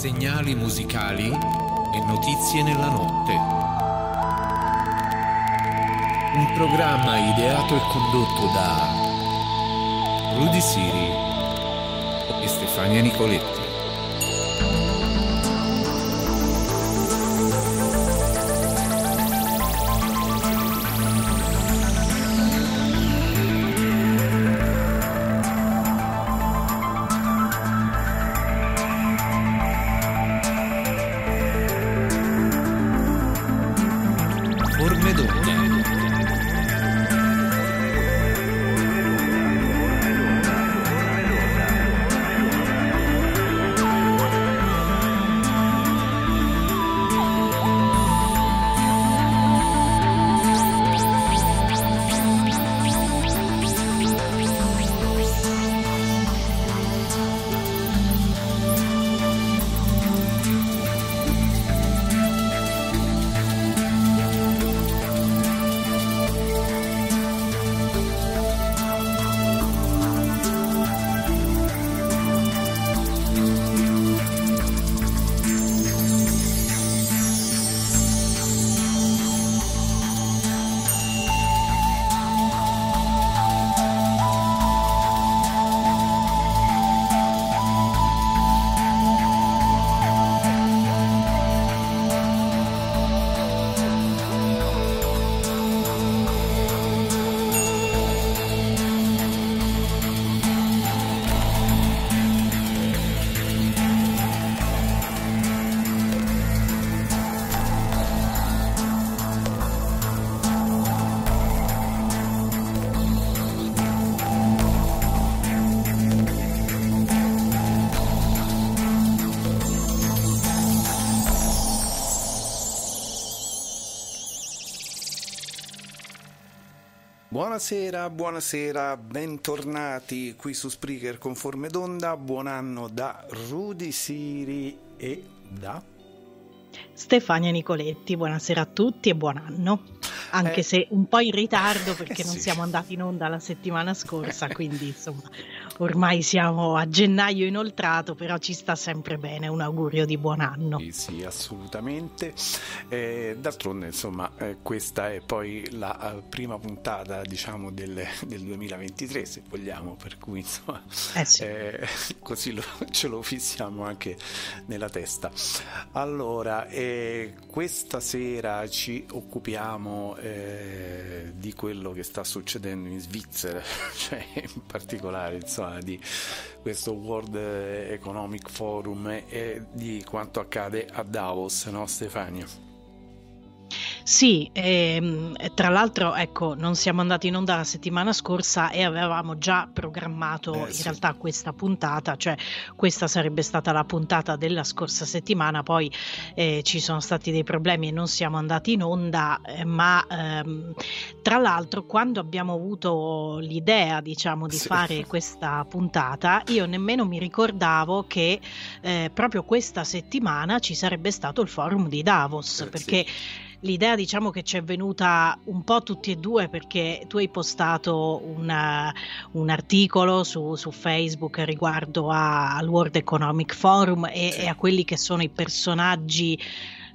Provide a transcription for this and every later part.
Segnali musicali e notizie nella notte. Un programma ideato e condotto da Rudy Siri e Stefania Nicoletti. Buonasera, buonasera, bentornati qui su Spreaker con Forme d'Onda, buon anno da Rudy Siri e da... Stefania Nicoletti, buonasera a tutti e buon anno. Anche Eh, se un po' in ritardo perché eh, non sì. siamo andati in onda la settimana scorsa, quindi insomma ormai siamo a gennaio inoltrato, però ci sta sempre bene. Un augurio di buon anno. Sì, sì, assolutamente. Eh, d'altronde, insomma, eh, questa è poi la eh, prima puntata, diciamo, del, del 2023, se vogliamo, per cui, insomma, Eh sì. eh, così lo- ce lo fissiamo anche nella testa. Allora, eh, questa sera ci occupiamo di quello che sta succedendo in Svizzera, cioè in particolare, insomma, di questo World Economic Forum e di quanto accade a Davos, no Stefania? Sì, ehm, e tra l'altro, ecco, non siamo andati in onda la settimana scorsa e avevamo già programmato Eh, in sì. realtà questa puntata, cioè questa sarebbe stata la puntata della scorsa settimana, poi eh, ci sono stati dei problemi e non siamo andati in onda, eh, ma ehm, tra l'altro quando abbiamo avuto l'idea, diciamo, di Sì. fare questa puntata, io nemmeno mi ricordavo che eh, proprio questa settimana ci sarebbe stato il forum di Davos, Eh, sì. L'idea diciamo che ci è venuta un po' tutti e due perché tu hai postato una- un articolo su, su Facebook riguardo a- al World Economic Forum e, Sì. e a quelli che sono i personaggi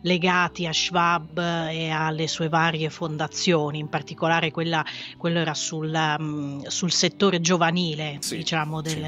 legati a Schwab e alle sue varie fondazioni, in particolare quella, quello era sul, um, sul settore giovanile, Sì, diciamo, sì.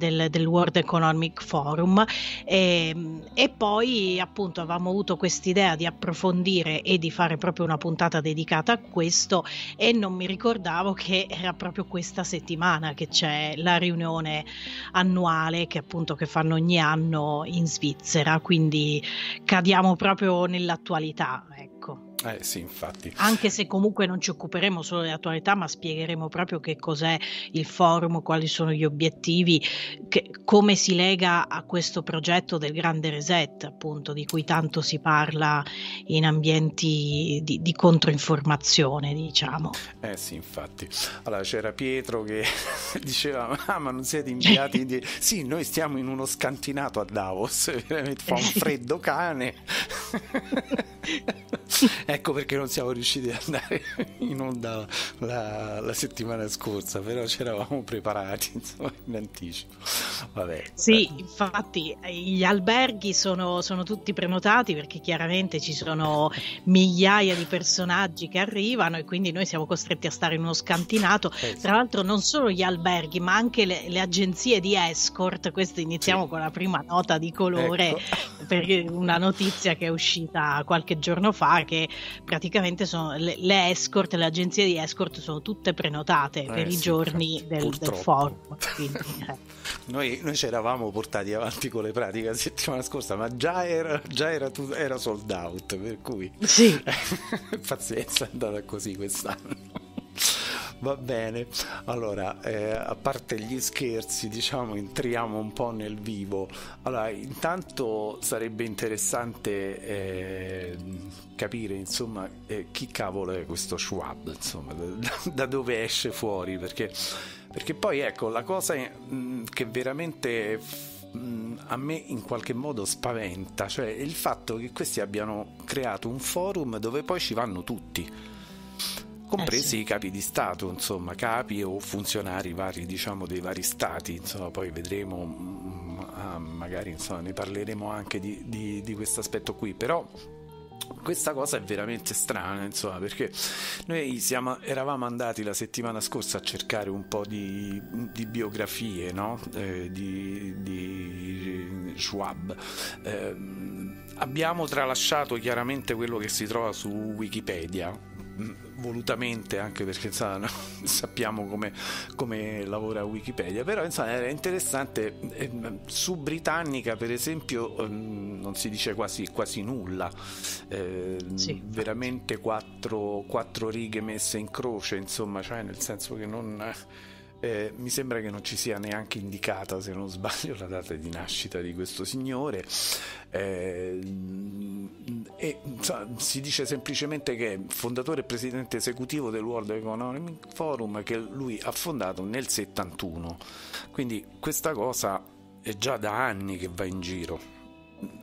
Del, del- World Economic Forum. E, e poi appunto avevamo avuto quest'idea di approfondire e di fare proprio una puntata dedicata a questo e non mi ricordavo che era proprio questa settimana che c'è la riunione annuale che appunto che fanno ogni anno in Svizzera, quindi cadiamo proprio nell'attualità, ecco. Eh sì, infatti. Anche se comunque non ci occuperemo solo dell'attualità, ma spiegheremo proprio che cos'è il forum, quali sono gli obiettivi, che- come si lega a questo progetto del grande reset, appunto, di cui tanto si parla in ambienti di, di controinformazione, diciamo. Eh sì, infatti. Allora c'era Pietro che diceva: "Ah, ma non siete inviati? di-" Sì, noi stiamo in uno scantinato a Davos, veramente fa un freddo cane. Ecco perché non siamo riusciti ad andare in onda la, la settimana scorsa, però ci eravamo preparati insomma, in anticipo. Vabbè. Sì, infatti gli alberghi sono, sono, tutti prenotati perché chiaramente ci sono migliaia di personaggi che arrivano e quindi noi siamo costretti a stare in uno scantinato. Eh, Tra l'altro non solo gli alberghi ma anche le, le agenzie di escort, questo iniziamo sì. con la prima nota di colore ecco. per una notizia che è uscita qualche giorno fa che praticamente sono le, le escort, le agenzie di escort sono tutte prenotate eh, per sì, i giorni del, del forum. Quindi, eh. Noi, noi ci eravamo portati avanti con le pratiche la settimana scorsa, ma già era, già era, era sold out, per cui sì. pazienza, è andata così quest'anno. Va bene, allora eh, a parte gli scherzi, diciamo entriamo un po' nel vivo. Allora, intanto sarebbe interessante eh, capire insomma eh, chi cavolo è questo Schwab, insomma, da, da dove esce fuori, perché perché poi ecco, la cosa mm, che veramente mm, a me in qualche modo spaventa, cioè il fatto che questi abbiano creato un forum dove poi ci vanno tutti compresi eh sì. i capi di Stato, insomma, capi o funzionari vari, diciamo, dei vari stati, insomma, poi vedremo, mm, ah, magari insomma, ne parleremo anche di, di, di questo aspetto qui, però questa cosa è veramente strana, insomma, perché noi siamo, eravamo andati la settimana scorsa a cercare un po' di, di biografie no? eh, di, di, Schwab. Eh, abbiamo tralasciato chiaramente quello che si trova su Wikipedia, volutamente anche perché insomma, sappiamo come, come, lavora Wikipedia però insomma, era interessante eh, su Britannica per esempio eh, non si dice quasi, quasi nulla eh, sì. veramente quattro, quattro, righe messe in croce insomma cioè nel senso che non eh, mi sembra che non ci sia neanche indicata, se non sbaglio, la data di nascita di questo signore. Eh, e so, si dice semplicemente che è fondatore e presidente esecutivo del World Economic Forum che lui ha fondato nel 71. Quindi questa cosa è già da anni che va in giro.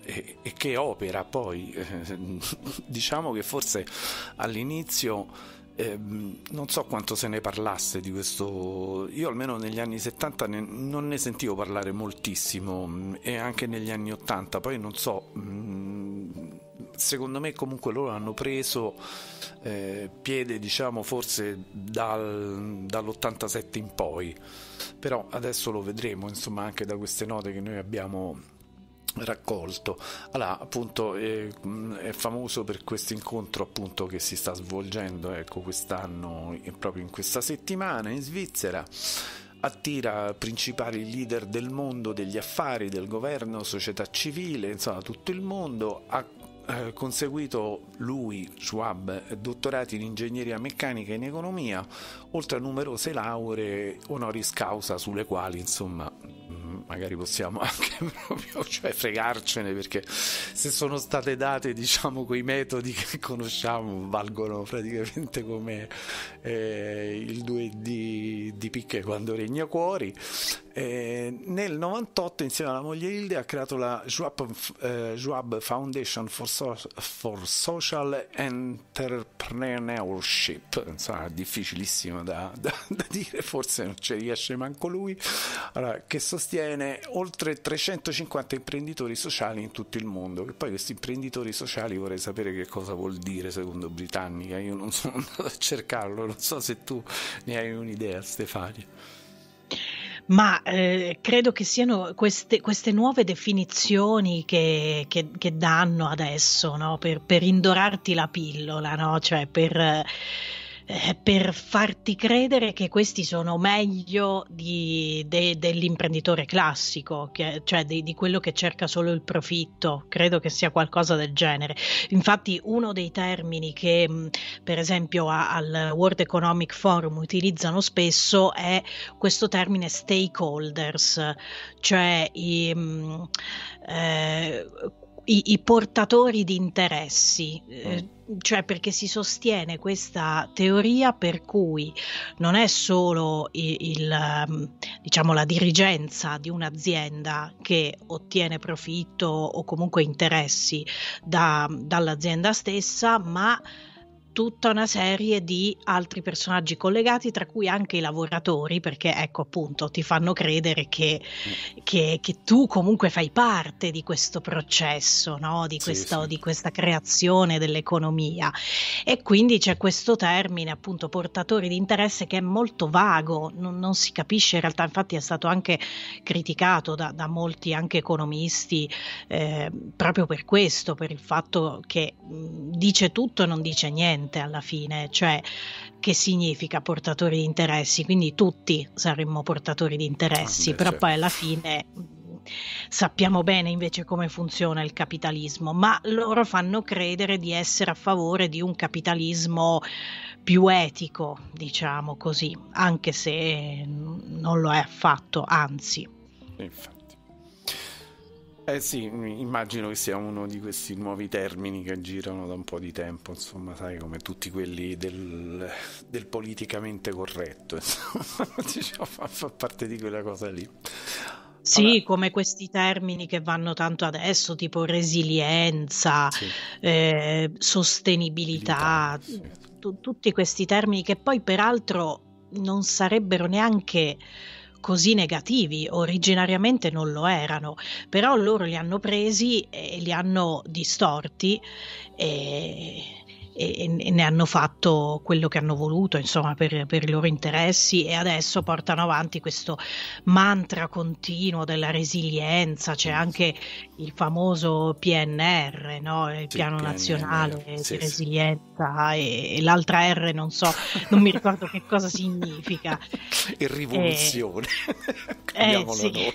E, e che opera poi, eh, diciamo che forse all'inizio eh, non so quanto se ne parlasse di questo, io almeno negli anni 70 ne, non ne sentivo parlare moltissimo mm, e anche negli anni 80, poi non so, mh, mm, secondo me comunque loro hanno preso eh, piede diciamo forse dal, dall'87 in poi, però adesso lo vedremo insomma anche da queste note che noi abbiamo raccolto. Allora, appunto, è, è, famoso per questo incontro appunto che si sta svolgendo ecco, quest'anno, proprio in questa settimana in Svizzera. Attira principali leader del mondo, degli affari, del governo, società civile, insomma tutto il mondo. Ha eh, conseguito lui, Schwab, dottorati in ingegneria meccanica e in economia, oltre a numerose lauree honoris causa sulle quali insomma magari possiamo anche proprio cioè, fregarcene perché se sono state date diciamo quei metodi che conosciamo valgono praticamente come eh, il 2 di, di Picche quando regna cuori eh, nel 98 insieme alla moglie Hilde ha creato la Schwab, eh, Schwab Foundation for, so- for, Social Entrepreneurship. Insomma difficilissimo da, da, da, dire forse non ci riesce manco lui. Allora, che sostiene oltre 350 imprenditori sociali in tutto il mondo che poi questi imprenditori sociali vorrei sapere che cosa vuol dire secondo Britannica io non sono andato a cercarlo non so se tu ne hai un'idea Stefania ma eh, credo che siano queste, queste nuove definizioni che, che, che danno adesso no? per, per, indorarti la pillola, no? cioè per eh, per farti credere che questi sono meglio di, de, dell'imprenditore classico, che, cioè di, di, quello che cerca solo il profitto. Credo che sia qualcosa del genere. Infatti, uno dei termini che, mh, per esempio, a, al World Economic Forum utilizzano spesso è questo termine stakeholders, cioè i, mh, eh, i, i, portatori di interessi, eh, mm. cioè perché si sostiene questa teoria per cui non è solo il, il, ehm, diciamo, la dirigenza di un'azienda che ottiene profitto o comunque interessi da, dall'azienda stessa, ma tutta una serie di altri personaggi collegati, tra cui anche i lavoratori, perché ecco appunto ti fanno credere che, che, che tu comunque fai parte di questo processo, no? di, questa, sì, sì. di questa creazione dell'economia. E quindi c'è questo termine appunto portatori di interesse che è molto vago, non, non si capisce in realtà, infatti è stato anche criticato da, da molti anche economisti eh, proprio per questo, per il fatto che mh, dice tutto e non dice niente niente alla fine, cioè che significa portatori di interessi, quindi tutti saremmo portatori di interessi, ah, però certo. poi alla fine sappiamo bene invece come funziona il capitalismo, ma loro fanno credere di essere a favore di un capitalismo più etico, diciamo così, anche se non lo è affatto, anzi. Infatti. Eh sì, immagino che sia uno di questi nuovi termini che girano da un po' di tempo, insomma, sai, come tutti quelli del, del politicamente corretto, insomma, diciamo, fa, parte di quella cosa lì. Sì, allora, come questi termini che vanno tanto adesso, tipo resilienza, sì. eh, sostenibilità, sì. tutti questi termini che poi peraltro non sarebbero neanche così negativi, originariamente non lo erano, però loro li hanno presi e li hanno distorti e, e, e, ne hanno fatto quello che hanno voluto, insomma, per, per, i loro interessi e adesso portano avanti questo mantra continuo della resilienza, c'è anche il famoso PNR, no? il sì, Piano PNR, Nazionale sì, di Resilienza e, e, l'altra R non so, non mi ricordo che cosa significa. E rivoluzione, eh, eh, sì. noi.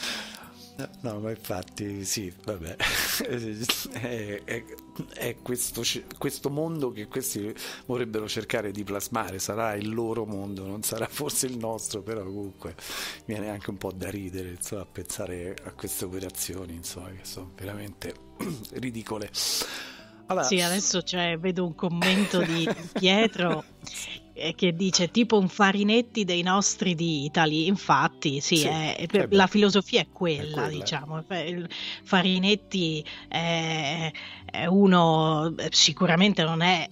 No, ma infatti sì, vabbè, è, è, è questo, questo, mondo che questi vorrebbero cercare di plasmare, sarà il loro mondo, non sarà forse il nostro, però comunque viene anche un po' da ridere insomma, a pensare a queste operazioni, insomma, che sono veramente ridicole. Allora... Sì, adesso cioè, vedo un commento di Pietro che dice tipo un Farinetti dei nostri di Italy. Infatti, sì, sì è, è la filosofia è quella, è quella, diciamo. Farinetti è, uno, sicuramente non è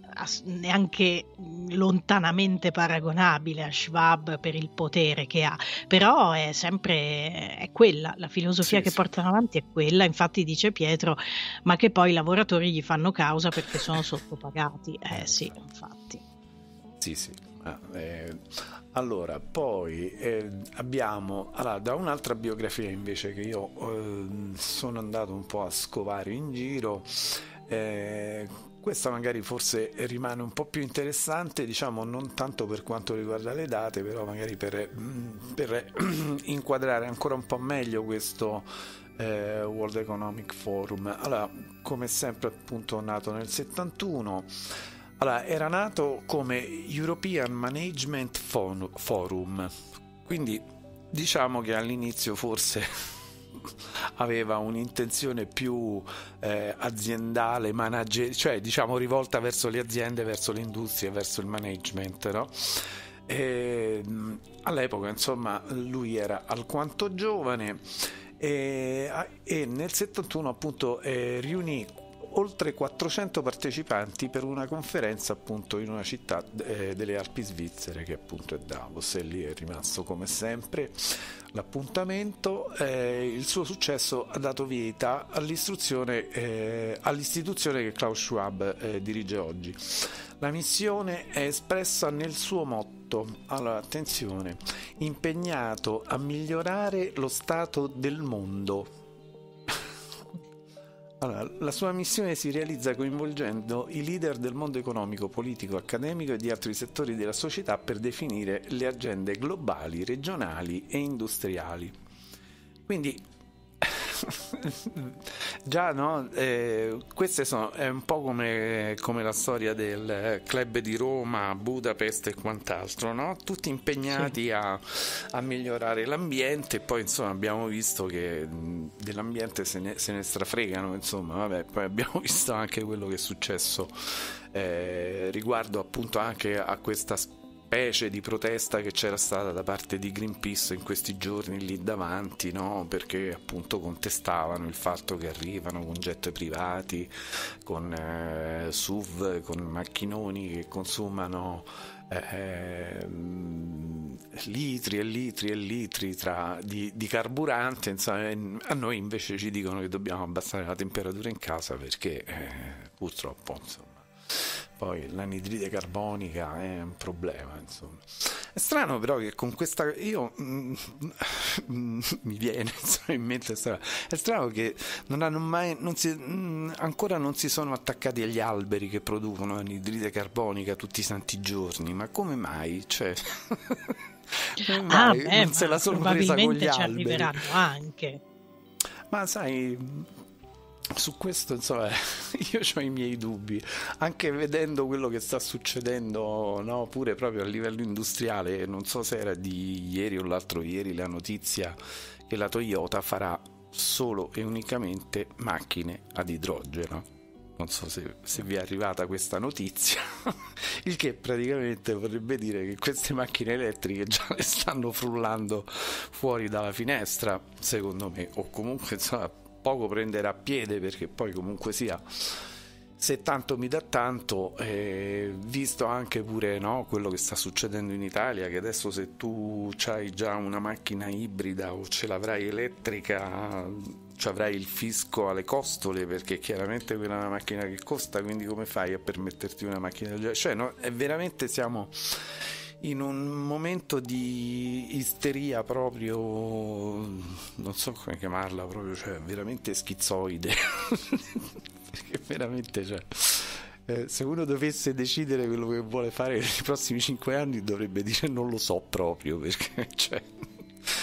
neanche lontanamente paragonabile a Schwab per il potere che ha, però è sempre è quella, la filosofia sì, che sì. portano avanti è quella. Infatti, dice Pietro, ma che poi i lavoratori gli fanno causa perché sono sottopagati. Eh sì, infatti. Sì, sì. Ah, eh, allora, poi eh, abbiamo allora, da un'altra biografia invece che io eh, sono andato un po' a scovare in giro. Eh, questa magari forse rimane un po' più interessante, diciamo non tanto per quanto riguarda le date, però magari per, mm, per inquadrare ancora un po' meglio questo eh, World Economic Forum. Allora, come sempre appunto nato nel 71 allora, era nato come European Management Forum, quindi diciamo che all'inizio forse aveva un'intenzione più eh, aziendale, manager, cioè diciamo rivolta verso le aziende, verso le industrie, verso il management, no? E, all'epoca, insomma, lui era alquanto giovane e, e nel 71 appunto eh, riunì oltre 400 partecipanti per una conferenza appunto in una città eh, delle Alpi svizzere che appunto è Davos. E lì è rimasto come sempre l'appuntamento. Eh, il suo successo ha dato vita all'istruzione eh, all'istituzione che Klaus Schwab eh, dirige oggi. La missione è espressa nel suo motto allora attenzione impegnato a migliorare lo stato del mondo allora, la sua missione si realizza coinvolgendo i leader del mondo economico, politico, accademico e di altri settori della società per definire le agende globali, regionali e industriali. Quindi già no, eh, queste sono è un po' come, come, la storia del club di Roma, Budapest e quant'altro, no? Tutti impegnati sì. a, a, migliorare l'ambiente e poi insomma abbiamo visto che dell'ambiente se ne, se ne strafregano, insomma, vabbè, poi abbiamo visto anche quello che è successo eh, riguardo appunto anche a questa specie di protesta che c'era stata da parte di Greenpeace in questi giorni lì davanti, no? perché appunto contestavano il fatto che arrivano con jet privati, con eh, SUV, con macchinoni che consumano eh, litri e litri e litri tra, di, di, carburante, insomma, a noi invece ci dicono che dobbiamo abbassare la temperatura in casa perché eh, purtroppo insomma, poi l'anidride carbonica è un problema, insomma. È strano però che con questa... io... Mm, mm, mi viene insomma, in mente strano. è strano che non hanno mai... Non si, mm, ancora non si sono attaccati agli alberi che producono anidride carbonica tutti i santi giorni, ma come mai? Cioè... come ah, mai? beh, non se la sono presa con gli alberi. ci arriveranno anche. Ma sai, su questo insomma io ho i miei dubbi. Anche vedendo quello che sta succedendo no, pure proprio a livello industriale non so se era di ieri o l'altro ieri la notizia che la Toyota farà solo e unicamente macchine ad idrogeno. Non so se, se vi è arrivata questa notizia il che praticamente vorrebbe dire che queste macchine elettriche già le stanno frullando fuori dalla finestra secondo me o comunque insomma poco prendere a piede perché poi comunque sia se tanto mi dà tanto, eh, visto anche pure no, quello che sta succedendo in Italia, che adesso se tu hai già una macchina ibrida o ce l'avrai elettrica, ci avrai il fisco alle costole perché chiaramente quella è una macchina che costa, quindi come fai a permetterti una macchina del genere? Cioè, no, veramente siamo in un momento di isteria proprio, non so come chiamarla, proprio, cioè veramente schizoide. Perché veramente, cioè, eh, se uno dovesse decidere quello che vuole fare nei prossimi cinque anni, dovrebbe dire non lo so proprio, perché cioè,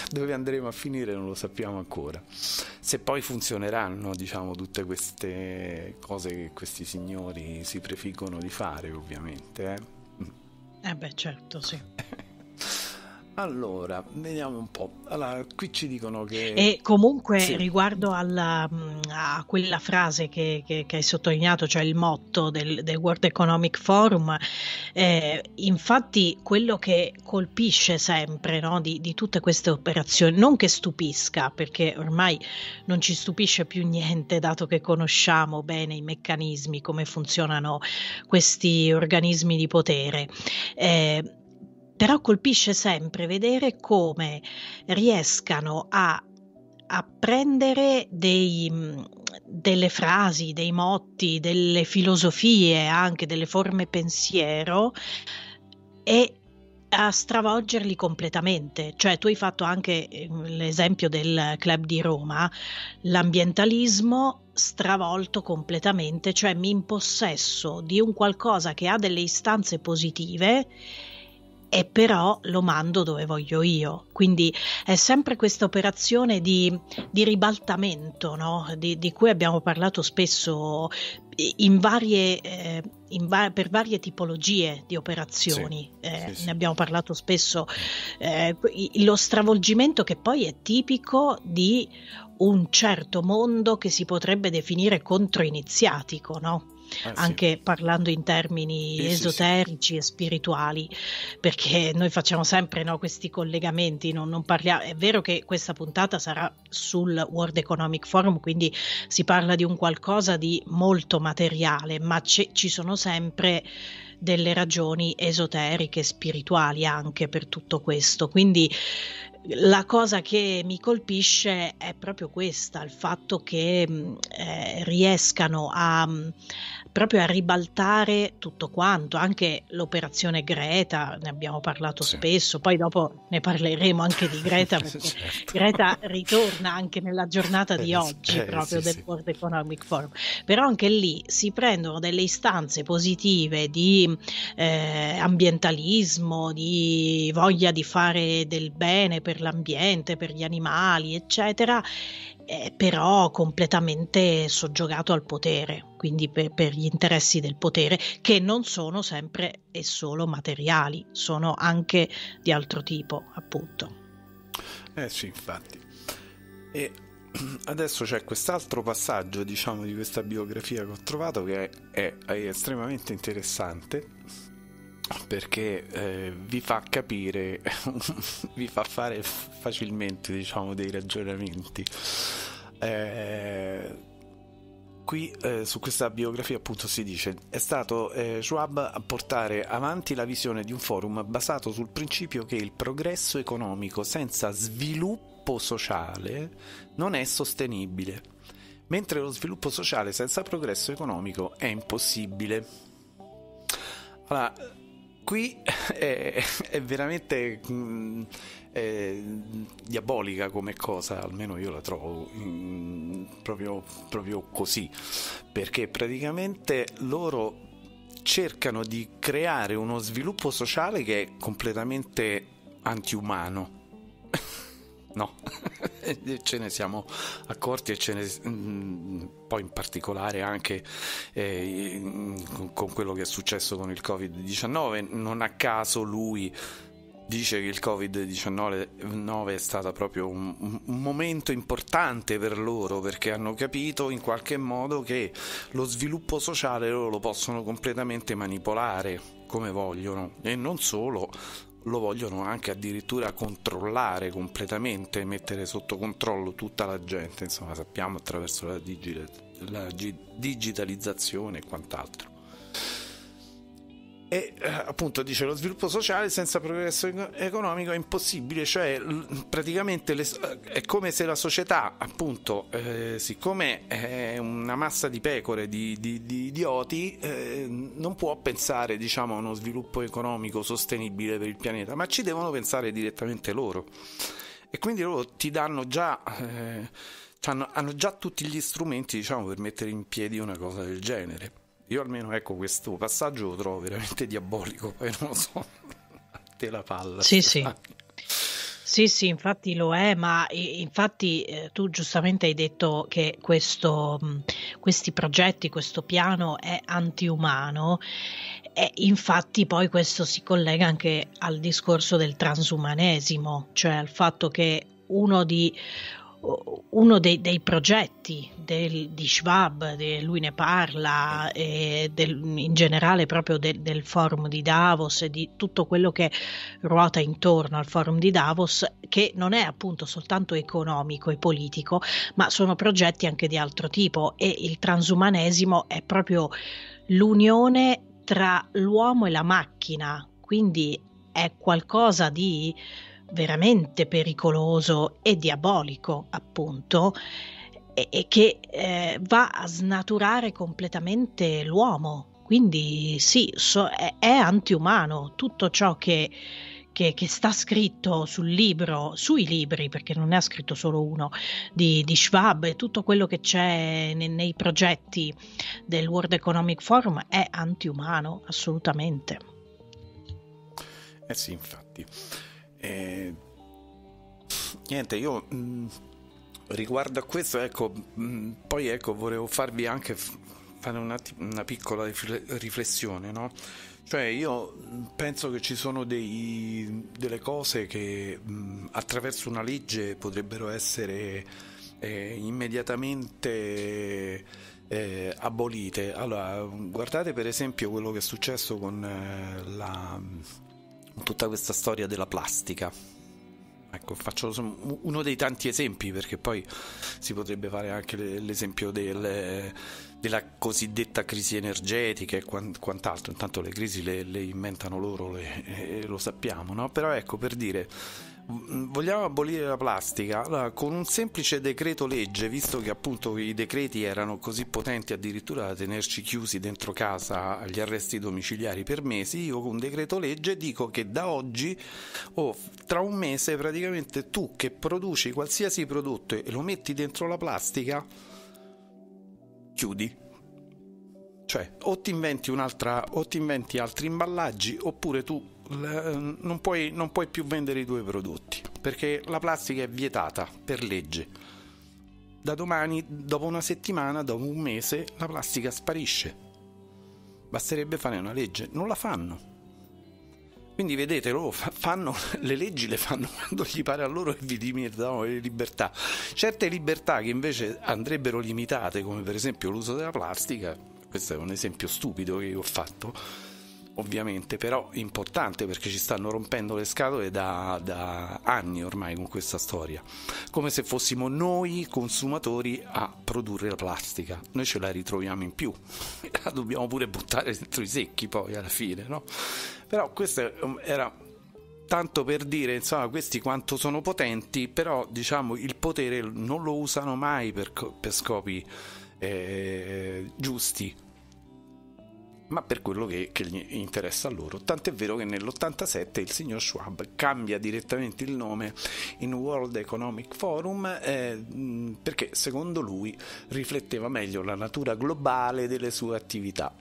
dove andremo a finire non lo sappiamo ancora. Se poi funzioneranno, diciamo, tutte queste cose che questi signori si prefiggono di fare, ovviamente. Eh? Eh beh, certo, sì. Allora, vediamo un po'. Allora, qui ci dicono che... E comunque sì. riguardo alla, mm, a quella frase che, che, che, hai sottolineato, cioè il motto del, del World Economic Forum, eh, infatti quello che colpisce sempre no, di, di, tutte queste operazioni, non che stupisca, perché ormai non ci stupisce più niente, dato che conosciamo bene i meccanismi, come funzionano questi organismi di potere. Eh, però colpisce sempre vedere come riescano a, a prendere dei, delle frasi, dei motti, delle filosofie, anche delle forme pensiero e a stravolgerli completamente. Cioè, tu hai fatto anche ehm, l'esempio del club di Roma, l'ambientalismo stravolto completamente, cioè mi impossesso di un qualcosa che ha delle istanze positive e però lo mando dove voglio io. Quindi è sempre questa operazione di, di ribaltamento no? di, di, cui abbiamo parlato spesso in varie, eh, in va- per varie tipologie di operazioni. Sì, eh, sì, sì. Ne abbiamo parlato spesso. Eh, lo stravolgimento che poi è tipico di un certo mondo che si potrebbe definire controiniziatico, no? Ah, anche sì. parlando in termini sì, esoterici sì, e spirituali, perché noi facciamo sempre no, questi collegamenti, non, non parliamo, è vero che questa puntata sarà sul World Economic Forum, quindi si parla di un qualcosa di molto materiale, ma ci sono sempre delle ragioni esoteriche, spirituali anche per tutto questo. Quindi la cosa che mi colpisce è proprio questa, il fatto che eh, riescano a proprio a ribaltare tutto quanto, anche l'operazione Greta, ne abbiamo parlato sì. spesso, poi dopo ne parleremo anche di Greta perché certo. Greta ritorna anche nella giornata di eh, oggi eh, proprio sì, del sì. World Economic Forum, però anche lì si prendono delle istanze positive di eh, ambientalismo, di voglia di fare del bene per l'ambiente, per gli animali, eccetera eh, però completamente soggiogato al potere, quindi per, per, gli interessi del potere, che non sono sempre e solo materiali, sono anche di altro tipo, appunto. Eh sì, infatti. E adesso c'è quest'altro passaggio, diciamo, di questa biografia che ho trovato che è, è estremamente interessante perché eh, vi fa capire, vi fa fare facilmente diciamo, dei ragionamenti. Eh, qui eh, su questa biografia appunto si dice è stato eh, Schwab a portare avanti la visione di un forum basato sul principio che il progresso economico senza sviluppo sociale non è sostenibile, mentre lo sviluppo sociale senza progresso economico è impossibile. Allora, qui è, è veramente mm, è diabolica come cosa, almeno io la trovo mm, proprio, proprio così, perché praticamente loro cercano di creare uno sviluppo sociale che è completamente antiumano. No, ce ne siamo accorti e ce ne, mm, poi in particolare anche eh, con quello che è successo con il Covid-19, non a caso lui dice che il Covid-19 è stato proprio un, un, momento importante per loro perché hanno capito in qualche modo che lo sviluppo sociale loro lo possono completamente manipolare come vogliono. E non solo lo vogliono anche addirittura controllare completamente, mettere sotto controllo tutta la gente, insomma sappiamo attraverso la, digi- la digitalizzazione e quant'altro. E eh, appunto dice lo sviluppo sociale senza progresso economico è impossibile, cioè praticamente le, è come se la società, appunto, eh, siccome è una massa di pecore, di, di, di idioti, eh, non può pensare diciamo, a uno sviluppo economico sostenibile per il pianeta, ma ci devono pensare direttamente loro. E quindi loro ti danno già eh, hanno, hanno già tutti gli strumenti diciamo, per mettere in piedi una cosa del genere. Io almeno ecco questo passaggio lo trovo veramente diabolico, poi non lo so, te la palla. Sì, sì. Sì, sì, infatti lo è, ma infatti eh, tu giustamente hai detto che questo, questi progetti, questo piano è antiumano e infatti poi questo si collega anche al discorso del transumanesimo, cioè al fatto che uno di uno dei, dei progetti del, di Schwab, de, lui ne parla del, in generale proprio del, del forum di Davos e di tutto quello che ruota intorno al forum di Davos, che non è appunto soltanto economico e politico, ma sono progetti anche di altro tipo e il transumanesimo è proprio l'unione tra l'uomo e la macchina, quindi è qualcosa di veramente pericoloso e diabolico, appunto, e, e che eh, va a snaturare completamente l'uomo. Quindi sì, so, è, è antiumano tutto ciò che, che, che, sta scritto sul libro, sui libri, perché non ne ha scritto solo uno, di, di Schwab e tutto quello che c'è nei, nei, progetti del World Economic Forum è antiumano, assolutamente. Eh sì, infatti. E... Niente, io mm, riguardo a questo, ecco, mm, poi ecco, volevo farvi anche fare una, una, piccola riflessione, no? Cioè io mm, penso che ci sono dei, delle cose che mh, attraverso una legge potrebbero essere eh, immediatamente eh, abolite. Allora, guardate per esempio quello che è successo con eh, la tutta questa storia della plastica. Ecco, faccio uno dei tanti esempi perché poi si potrebbe fare anche l'esempio del, della cosiddetta crisi energetica e quant'altro. Intanto le crisi le, le inventano loro, le, lo sappiamo, no? Però ecco per dire vogliamo abolire la plastica? Allora, con un semplice decreto legge visto che appunto i decreti erano così potenti addirittura da tenerci chiusi dentro casa agli arresti domiciliari per mesi io con un decreto legge dico che da oggi o tra un mese praticamente tu che produci qualsiasi prodotto e lo metti dentro la plastica chiudi. Cioè o ti inventi o ti inventi altri imballaggi oppure tu non puoi, non puoi più vendere i tuoi prodotti perché la plastica è vietata per legge da domani, dopo una settimana, dopo un mese, la plastica sparisce. Basterebbe fare una legge, non la fanno. Quindi vedete, loro fanno le leggi le fanno quando gli pare a loro e vi limitano le libertà. Certe libertà che invece andrebbero limitate, come per esempio l'uso della plastica, questo è un esempio stupido che io ho fatto, ovviamente, però importante perché ci stanno rompendo le scatole da, da, anni ormai con questa storia, come se fossimo noi consumatori a produrre la plastica, noi ce la ritroviamo in più, la dobbiamo pure buttare dentro i secchi poi alla fine, no? Però questo era tanto per dire insomma questi quanto sono potenti però diciamo il potere non lo usano mai per, per scopi eh, giusti ma per quello che, che, gli interessa a loro. Tant'è vero che nell'87 il signor Schwab cambia direttamente il nome in World Economic Forum eh, perché secondo lui rifletteva meglio la natura globale delle sue attività.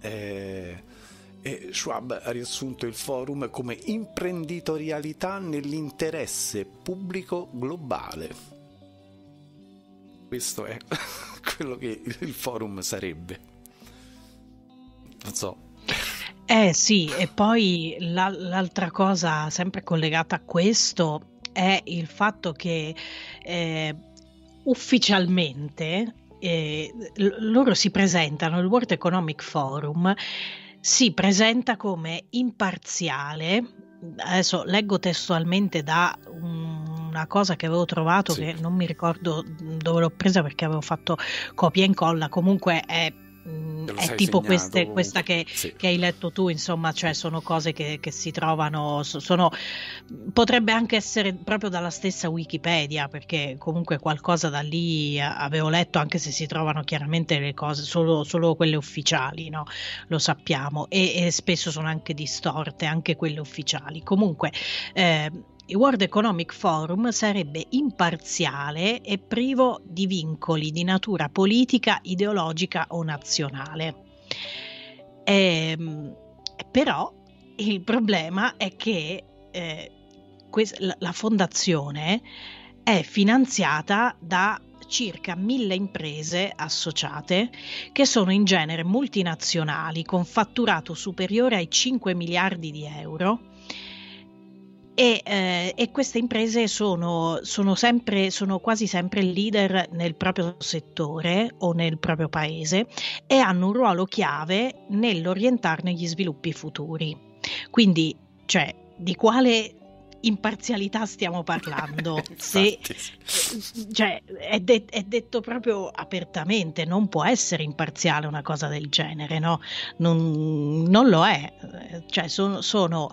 Eh, e Schwab ha riassunto il forum come imprenditorialità nell'interesse pubblico globale. Questo è quello che il forum sarebbe non so. Eh sì, e poi la, l'altra cosa sempre collegata a questo è il fatto che eh, ufficialmente eh, loro si presentano, il World Economic Forum si presenta come imparziale. Adesso leggo testualmente da una cosa che avevo trovato sì. che non mi ricordo dove l'ho presa perché avevo fatto copia e incolla, comunque è Mm, è tipo queste, questa che, sì. che, hai letto tu, insomma, cioè sono cose che, che si trovano, sono, potrebbe anche essere proprio dalla stessa Wikipedia, perché comunque qualcosa da lì avevo letto, anche se si trovano chiaramente le cose, solo, solo quelle ufficiali, no? lo sappiamo, e, e, spesso sono anche distorte, anche quelle ufficiali. Comunque, eh, il World Economic Forum sarebbe imparziale e privo di vincoli di natura politica, ideologica o nazionale. Ehm, però il problema è che eh, la fondazione è finanziata da circa mille imprese associate che sono in genere multinazionali con fatturato superiore ai 5 miliardi di euro e, eh, e, queste imprese sono, sono, sempre, sono quasi sempre leader nel proprio settore o nel proprio paese e hanno un ruolo chiave nell'orientarne gli sviluppi futuri. Quindi, cioè, di quale imparzialità stiamo parlando? Se, cioè, è, de- è, detto proprio apertamente, non può essere imparziale una cosa del genere, no? Non, non lo è. Cioè, sono, sono,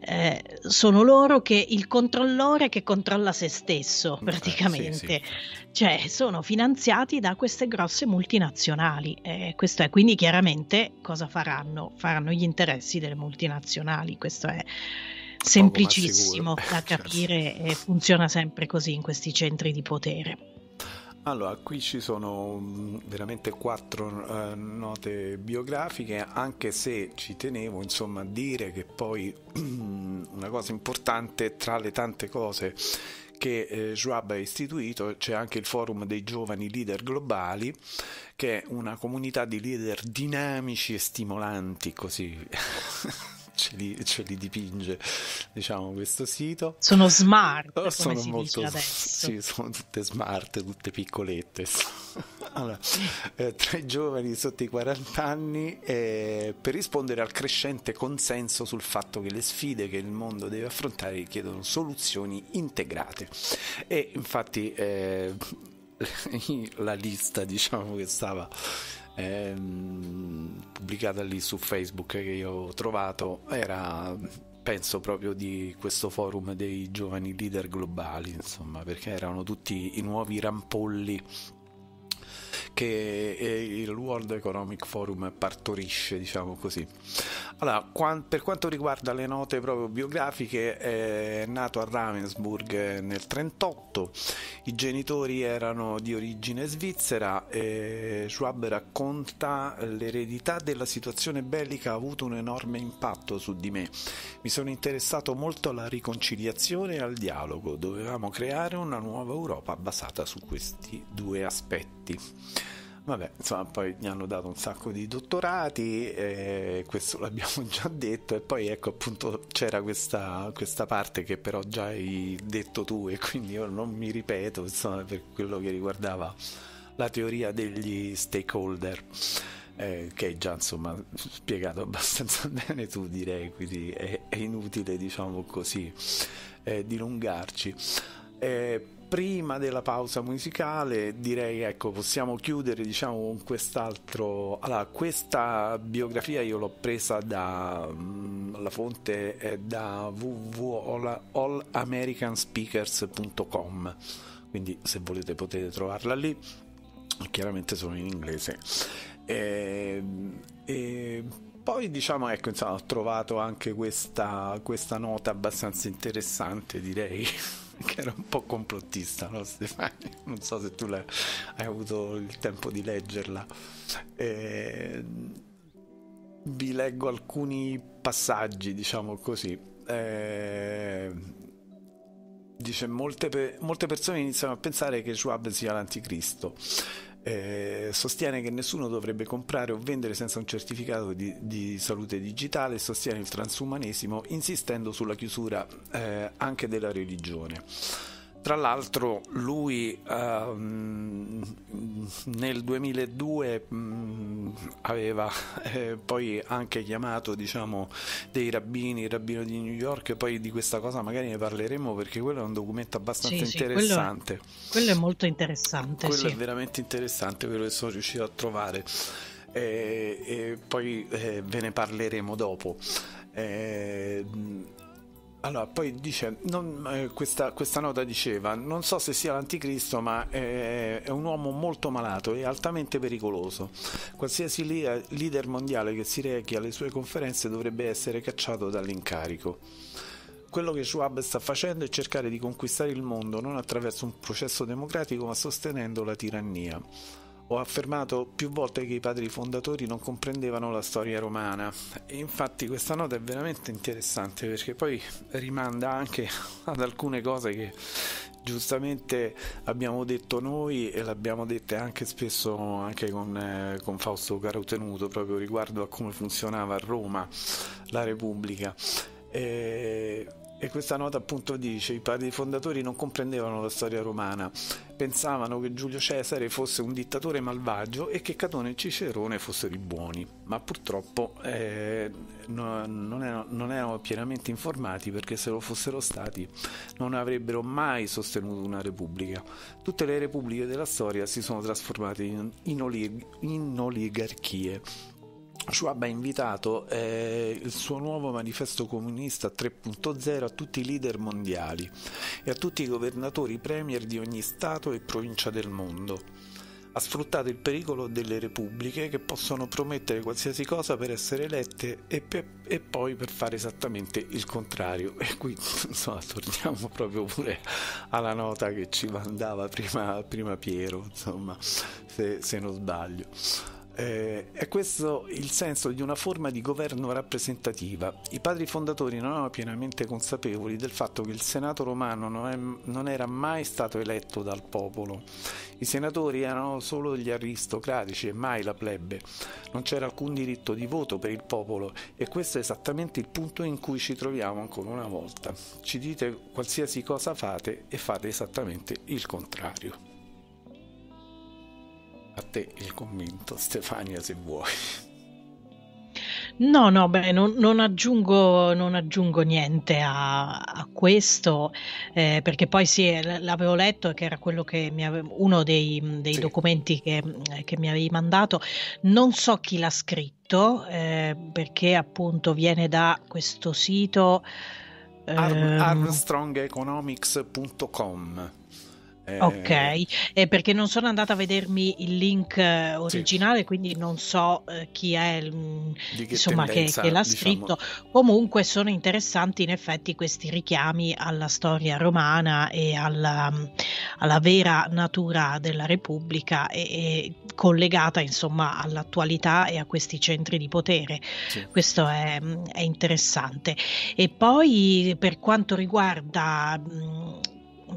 eh, sono, loro che il controllore che controlla se stesso, praticamente. Eh, sì, sì. Cioè, sono finanziati da queste grosse multinazionali. Eh, questo è quindi chiaramente cosa faranno? Faranno gli interessi delle multinazionali. Questo è semplicissimo da capire certo. e funziona sempre così in questi centri di potere. Allora, qui ci sono mm, veramente quattro uh, note biografiche, anche se ci tenevo insomma a dire che poi una cosa importante tra le tante cose che eh, Schwab ha istituito c'è anche il forum dei giovani leader globali che è una comunità di leader dinamici e stimolanti così ce li, ce li, dipinge diciamo questo sito. Sono smart oh, sono molto sì, sono tutte smart tutte piccolette. Allora, eh, tra i giovani sotto i 40 anni eh, per rispondere al crescente consenso sul fatto che le sfide che il mondo deve affrontare richiedono soluzioni integrate. E infatti eh, la lista diciamo che stava ehm, pubblicata lì su Facebook che io ho trovato era penso proprio di questo forum dei giovani leader globali insomma perché erano tutti i nuovi rampolli che il World Economic Forum partorisce, diciamo così. Allora, per quanto riguarda le note proprio biografiche, è nato a Ravensburg nel 1938, i genitori erano di origine svizzera e Schwab racconta l'eredità della situazione bellica ha avuto un enorme impatto su di me. Mi sono interessato molto alla riconciliazione e al dialogo, dovevamo creare una nuova Europa basata su questi due aspetti. Vabbè, insomma, poi gli hanno dato un sacco di dottorati, e questo l'abbiamo già detto, e poi ecco appunto c'era questa, questa parte che però già hai detto tu e quindi io non mi ripeto, insomma, per quello che riguardava la teoria degli stakeholder. Eh, che hai già insomma spiegato abbastanza bene tu direi quindi è, è inutile diciamo così eh, dilungarci eh, prima della pausa musicale direi ecco possiamo chiudere diciamo con quest'altro. Allora questa biografia io l'ho presa da mm, la fonte è da www.allamericanspeakers.com quindi se volete potete trovarla lì. Chiaramente sono in inglese. E, e poi diciamo ecco insomma ho trovato anche questa, questa nota abbastanza interessante direi che era un po' complottista, no Stefano? Non so se tu hai avuto il tempo di leggerla. Eh, vi leggo alcuni passaggi, diciamo così. Eh, dice molte, pe- molte persone iniziano a pensare che Schwab sia l'anticristo eh, sostiene che nessuno dovrebbe comprare o vendere senza un certificato di, di salute digitale sostiene il transumanesimo insistendo sulla chiusura eh, anche della religione. Tra l'altro lui um, nel 2002 um, aveva eh, poi anche chiamato diciamo, dei rabbini, il rabbino di New York, poi di questa cosa magari ne parleremo perché quello è un documento abbastanza sì, interessante. Sì, quello, quello, è molto interessante. Quello sì. è veramente interessante, quello che sono riuscito a trovare. E, e poi eh, ve ne parleremo dopo. Eh, allora, poi dice, non, eh, questa, questa, nota diceva, non so se sia l'anticristo, ma è, è, un uomo molto malato e altamente pericoloso. Qualsiasi leader mondiale che si rechi alle sue conferenze dovrebbe essere cacciato dall'incarico. Quello che Schwab sta facendo è cercare di conquistare il mondo non attraverso un processo democratico, ma sostenendo la tirannia. Ho affermato più volte che i padri fondatori non comprendevano la storia romana e infatti questa nota è veramente interessante perché poi rimanda anche ad alcune cose che giustamente abbiamo detto noi e l'abbiamo dette anche spesso anche con, eh, con Fausto Carotenuto proprio riguardo a come funzionava a Roma la Repubblica. E e questa nota appunto dice i padri fondatori non comprendevano la storia romana, pensavano che Giulio Cesare fosse un dittatore malvagio e che Catone e Cicerone fossero i buoni, ma purtroppo eh, no, non, erano, non, erano, pienamente informati perché se lo fossero stati non avrebbero mai sostenuto una repubblica. Tutte le repubbliche della storia si sono trasformate in, in, olig- in oligarchie Schwab ha invitato eh, il suo nuovo manifesto comunista 3.0 a tutti i leader mondiali e a tutti i governatori premier di ogni Stato e provincia del mondo. Ha sfruttato il pericolo delle repubbliche che possono promettere qualsiasi cosa per essere elette e, pe- e poi per fare esattamente il contrario. E qui insomma, torniamo proprio pure alla nota che ci mandava prima, prima Piero, insomma, se, se non sbaglio. Eh, è questo il senso di una forma di governo rappresentativa. I padri fondatori non erano pienamente consapevoli del fatto che il Senato romano non, è, non era mai stato eletto dal popolo. I senatori erano solo gli aristocratici e mai la plebe. Non c'era alcun diritto di voto per il popolo e questo è esattamente il punto in cui ci troviamo ancora una volta. Ci dite qualsiasi cosa fate e fate esattamente il contrario a te il commento, Stefania, se vuoi. No, no, beh, non, non, aggiungo, non aggiungo, niente a, a questo, eh, perché poi sì, l'avevo letto che era quello che mi ave, uno dei, dei sì. documenti che, che, mi avevi mandato. Non so chi l'ha scritto, eh, perché appunto viene da questo sito. Ehm... Armstrongeconomics.com Eh, ok, eh, perché non sono andata a vedermi il link eh, originale, sì. quindi non so eh, chi è mm, che insomma, che, che, l'ha diciamo... scritto. Comunque sono interessanti in effetti questi richiami alla storia romana e alla, mm, alla vera natura della Repubblica e, e, collegata insomma all'attualità e a questi centri di potere. Sì. Questo è, mm, è, interessante. E poi per quanto riguarda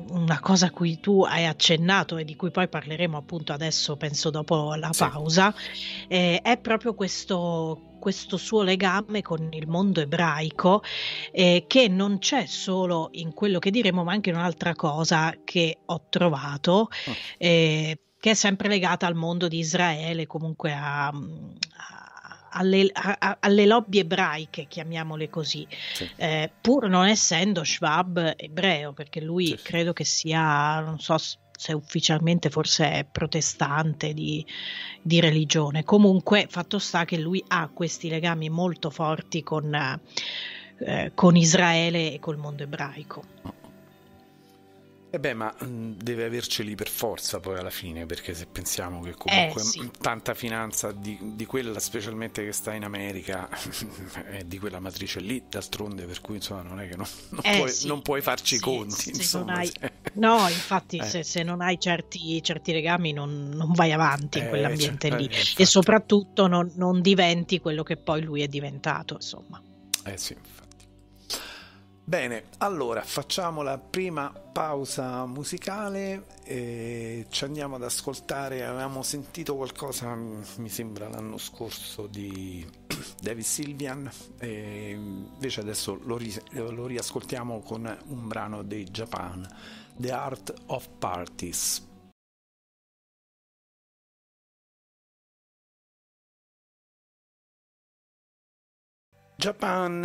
una cosa a cui tu hai accennato e di cui poi parleremo appunto adesso, penso dopo la pausa, sì. eh, è proprio questo, questo suo legame con il mondo ebraico eh, che non c'è solo in quello che diremo ma anche in un'altra cosa che ho trovato oh. eh, che è sempre legata al mondo di Israele comunque a, a alle, a, alle, lobby ebraiche, chiamiamole così, sì. eh, pur non essendo Schwab ebreo, perché lui sì, credo che sia, non so se ufficialmente forse è protestante di, di, religione. Comunque, fatto sta che lui ha questi legami molto forti con, eh, con Israele e col mondo ebraico. E beh, ma mm, deve averceli per forza poi alla fine, perché se pensiamo che comunque eh, sì. tanta finanza di, di, quella, specialmente che sta in America, è di quella matrice lì, d'altronde, per cui insomma non è che non, non, eh, puoi, sì. non puoi, farci i conti. insomma, hai... No, infatti eh. se, se, non hai certi, certi legami non, non, vai avanti in eh, quell'ambiente cioè, lì e soprattutto non, diventi quello che poi lui è diventato, insomma. Eh sì. Bene, allora facciamo la prima pausa musicale e ci andiamo ad ascoltare. Avevamo sentito qualcosa, mi sembra l'anno scorso, di David Sylvian, e invece adesso lo, ri- lo riascoltiamo con un brano dei Japan, The Art of Parties. Japan,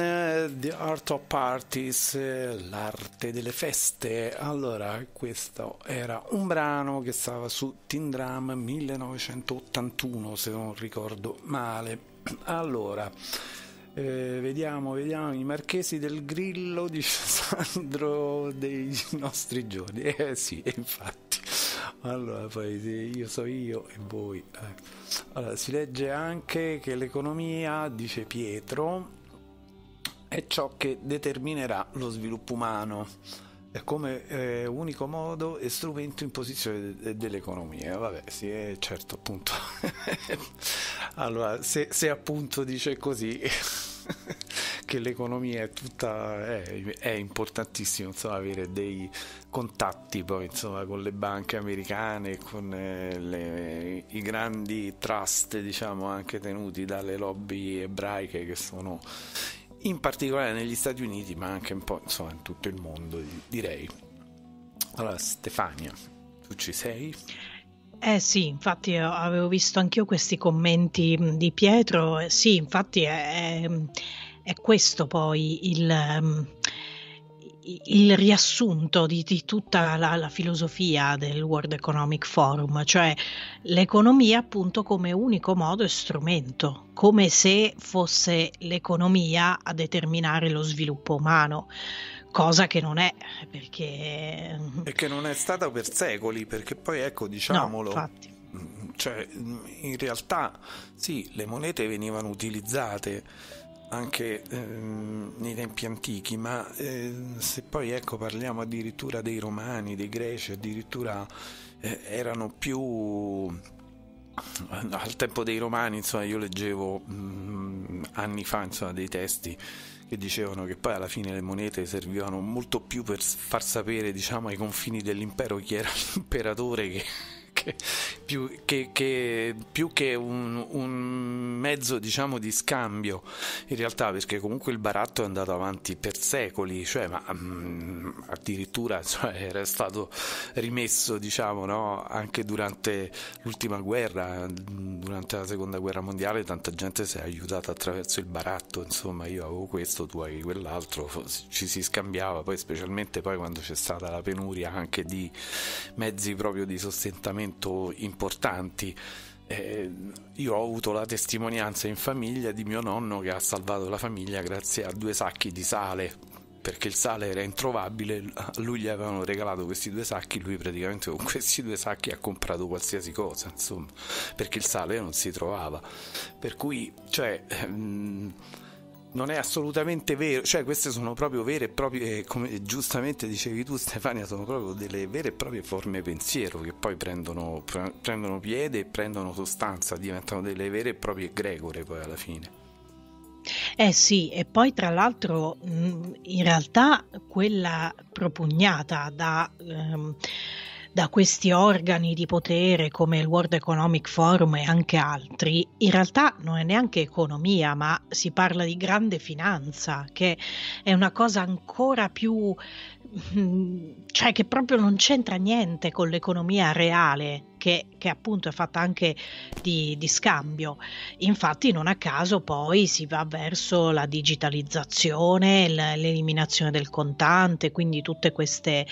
The Art of Parties, l'arte delle feste. Allora, questo era un brano che stava su Teen Drum 1981, se non ricordo male. Allora, eh, vediamo, vediamo i marchesi del grillo di Sandro dei nostri giorni. Eh sì, infatti. Allora, poi io so io e voi. Eh. Allora, si legge anche che l'economia, dice Pietro, è ciò che determinerà lo sviluppo umano come eh, unico modo e strumento in posizione de- dell'economia. Vabbè, sì, è certo, appunto. allora, se, se, appunto dice così che l'economia è tutta è, è importantissimo insomma, avere dei contatti poi insomma con le banche americane con eh, le, i grandi trust diciamo anche tenuti dalle lobby ebraiche che sono in particolare negli Stati Uniti, ma anche un po' insomma, in tutto il mondo, direi. Allora, Stefania, tu ci sei? Eh sì, infatti avevo visto anch'io questi commenti di Pietro, sì, infatti è, è questo poi il, il riassunto di, di tutta la, la, filosofia del World Economic Forum, cioè l'economia appunto come unico modo e strumento, come se fosse l'economia a determinare lo sviluppo umano, cosa che non è, perché... E che non è stata per secoli, perché poi ecco, diciamolo... No, cioè, in realtà sì, le monete venivano utilizzate anche ehm, nei tempi antichi, ma eh, se poi ecco, parliamo addirittura dei romani, dei greci, addirittura eh, erano più al tempo dei romani, insomma, io leggevo mh, mm, anni fa insomma, dei testi che dicevano che poi alla fine le monete servivano molto più per far sapere diciamo, ai confini dell'impero chi era l'imperatore che che, più, che, che, più che un, un, mezzo diciamo di scambio in realtà perché comunque il baratto è andato avanti per secoli cioè ma um, addirittura cioè, era stato rimesso diciamo no? anche durante l'ultima guerra durante la seconda guerra mondiale tanta gente si è aiutata attraverso il baratto insomma io avevo questo tu hai quell'altro ci si scambiava poi specialmente poi quando c'è stata la penuria anche di mezzi proprio di sostentamento momento importanti. Eh, io ho avuto la testimonianza in famiglia di mio nonno che ha salvato la famiglia grazie a due sacchi di sale perché il sale era introvabile, a lui gli avevano regalato questi due sacchi, lui praticamente con questi due sacchi ha comprato qualsiasi cosa, insomma, perché il sale non si trovava. Per cui, cioè... Ehm, non è assolutamente vero, cioè queste sono proprio vere e proprie, come giustamente dicevi tu Stefania, sono proprio delle vere e proprie forme pensiero che poi prendono, prendono piede e prendono sostanza, diventano delle vere e proprie gregore poi alla fine. Eh sì, e poi tra l'altro in realtà quella propugnata da... Ehm, da questi organi di potere come il World Economic Forum e anche altri, in realtà non è neanche economia, ma si parla di grande finanza, che è una cosa ancora più cioè che proprio non c'entra niente con l'economia reale, che, che appunto è fatta anche di, di, scambio. Infatti non a caso poi si va verso la digitalizzazione, l'eliminazione del contante, quindi tutte queste,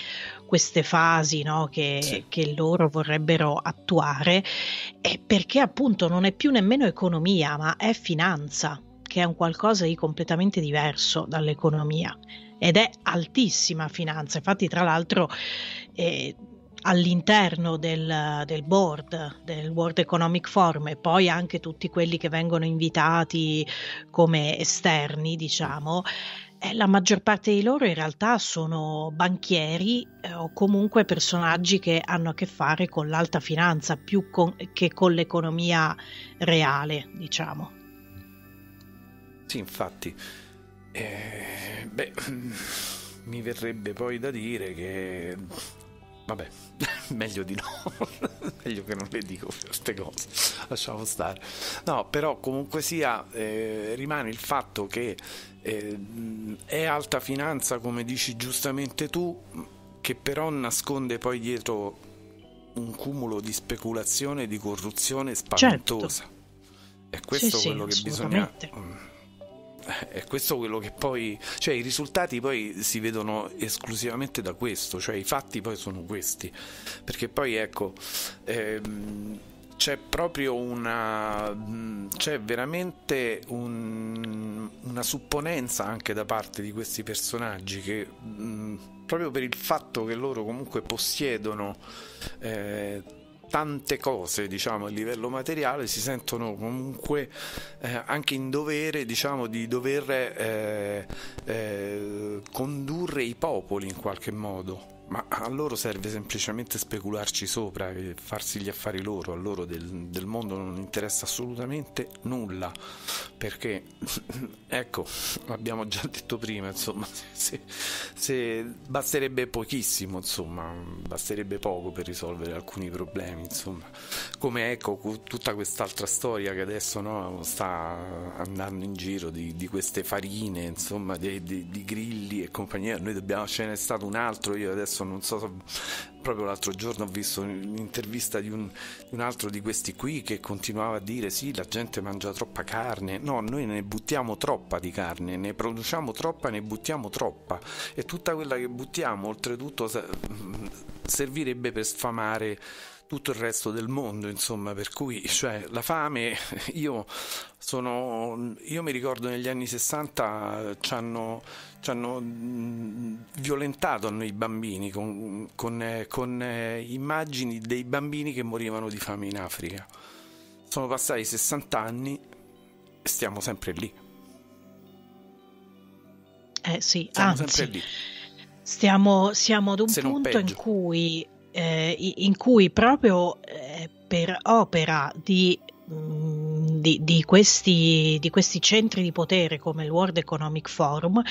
queste fasi no, che, sì. che, loro vorrebbero attuare, perché appunto non è più nemmeno economia, ma è finanza, che è un qualcosa di completamente diverso dall'economia ed è altissima finanza. Infatti, tra l'altro, eh, all'interno del, del, board del World Economic Forum e poi anche tutti quelli che vengono invitati come esterni, diciamo, eh, la maggior parte di loro in realtà sono banchieri eh, o comunque personaggi che hanno a che fare con l'alta finanza più con, che con l'economia reale, diciamo. Sì, infatti. Eh, beh, mi verrebbe poi da dire che... Vabbè, meglio di no, meglio che non le dico queste cose, lasciamo stare. No, però comunque sia, eh, rimane il fatto che eh, è alta finanza, come dici giustamente tu, che però nasconde poi dietro un cumulo di speculazione e di corruzione spaventosa. Certo. È questo sì, quello sì, che bisogna è questo quello che poi, cioè i risultati poi si vedono esclusivamente da questo, cioè i fatti poi sono questi, perché poi ecco, ehm, c'è proprio una, c'è veramente un, una supponenza anche da parte di questi personaggi che mh, proprio per il fatto che loro comunque possiedono eh, tante cose diciamo a livello materiale si sentono comunque eh, anche in dovere diciamo di dover eh, eh, condurre i popoli in qualche modo ma a loro serve semplicemente specularci sopra e farsi gli affari loro, a loro del, del mondo non interessa assolutamente nulla, perché ecco, l'abbiamo già detto prima, insomma, se, se basterebbe pochissimo, insomma, basterebbe poco per risolvere alcuni problemi, insomma, come ecco tutta quest'altra storia che adesso no, sta andando in giro di, di queste farine, insomma, di, di, di, grilli e compagnia, noi dobbiamo, ce n'è stato un altro, io adesso adesso non so, proprio l'altro giorno ho visto un'intervista di un, un, altro di questi qui che continuava a dire sì, la gente mangia troppa carne, no, noi ne buttiamo troppa di carne, ne produciamo troppa, ne buttiamo troppa. E tutta quella che buttiamo oltretutto servirebbe per sfamare tutto il resto del mondo, insomma, per cui cioè, la fame, io, sono, io mi ricordo negli anni 60 ci hanno, ci hanno violentato a noi bambini con, con, eh, con eh, immagini dei bambini che morivano di fame in Africa. Sono passati 60 anni e stiamo sempre lì. Eh sì, stiamo anzi, sempre lì. Stiamo, siamo ad un Se punto in cui eh, in cui proprio eh, per opera di, mm, di, di, questi, di, questi, centri di potere come il World Economic Forum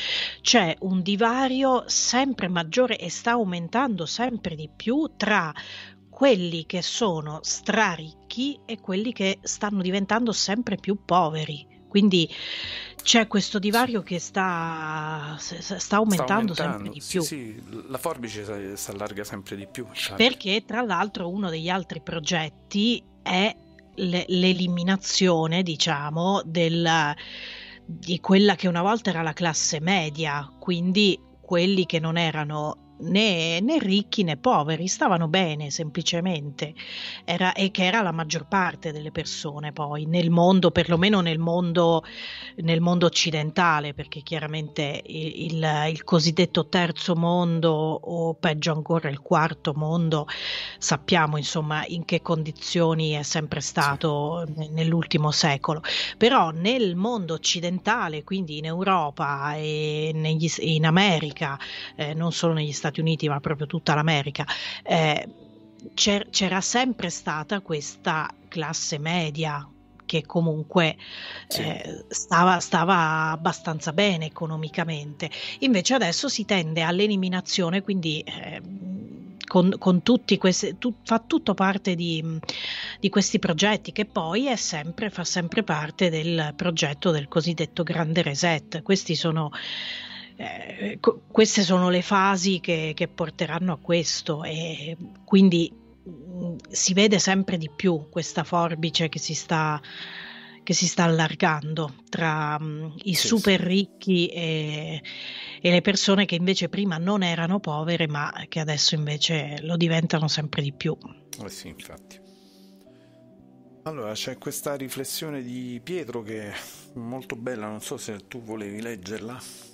c'è un divario sempre maggiore e sta aumentando sempre di più tra quelli che sono straricchi e quelli che stanno diventando sempre più poveri. Quindi c'è questo divario che sta, sta, aumentando, sta aumentando sempre di più. Sì, sì, la forbice si allarga sempre di più. Perché tra l'altro uno degli altri progetti è l'eliminazione, diciamo, del, di quella che una volta era la classe media, quindi quelli che non erano né, né, ricchi né poveri, stavano bene semplicemente, era, e che era la maggior parte delle persone poi nel mondo, perlomeno nel mondo, nel mondo occidentale, perché chiaramente il, il, il, cosiddetto terzo mondo o peggio ancora il quarto mondo, sappiamo insomma in che condizioni è sempre stato nell'ultimo secolo, però nel mondo occidentale, quindi in Europa e negli, in America, eh, non solo negli Stati Stati Uniti, ma proprio tutta l'America, eh, c'era sempre stata questa classe media che comunque sì. eh, stava, stava, abbastanza bene economicamente. Invece adesso si tende all'eliminazione, quindi eh, con, con, tutti questi, tu, fa tutto parte di, di, questi progetti che poi sempre, fa sempre parte del progetto del cosiddetto grande reset. Questi sono eh, queste sono le fasi che, che, porteranno a questo e quindi mh, mm, si vede sempre di più questa forbice che si sta, che si sta allargando tra mh, mm, i sì, super ricchi e, e, le persone che invece prima non erano povere ma che adesso invece lo diventano sempre di più. Eh sì, infatti. Allora, c'è questa riflessione di Pietro che è molto bella, non so se tu volevi leggerla.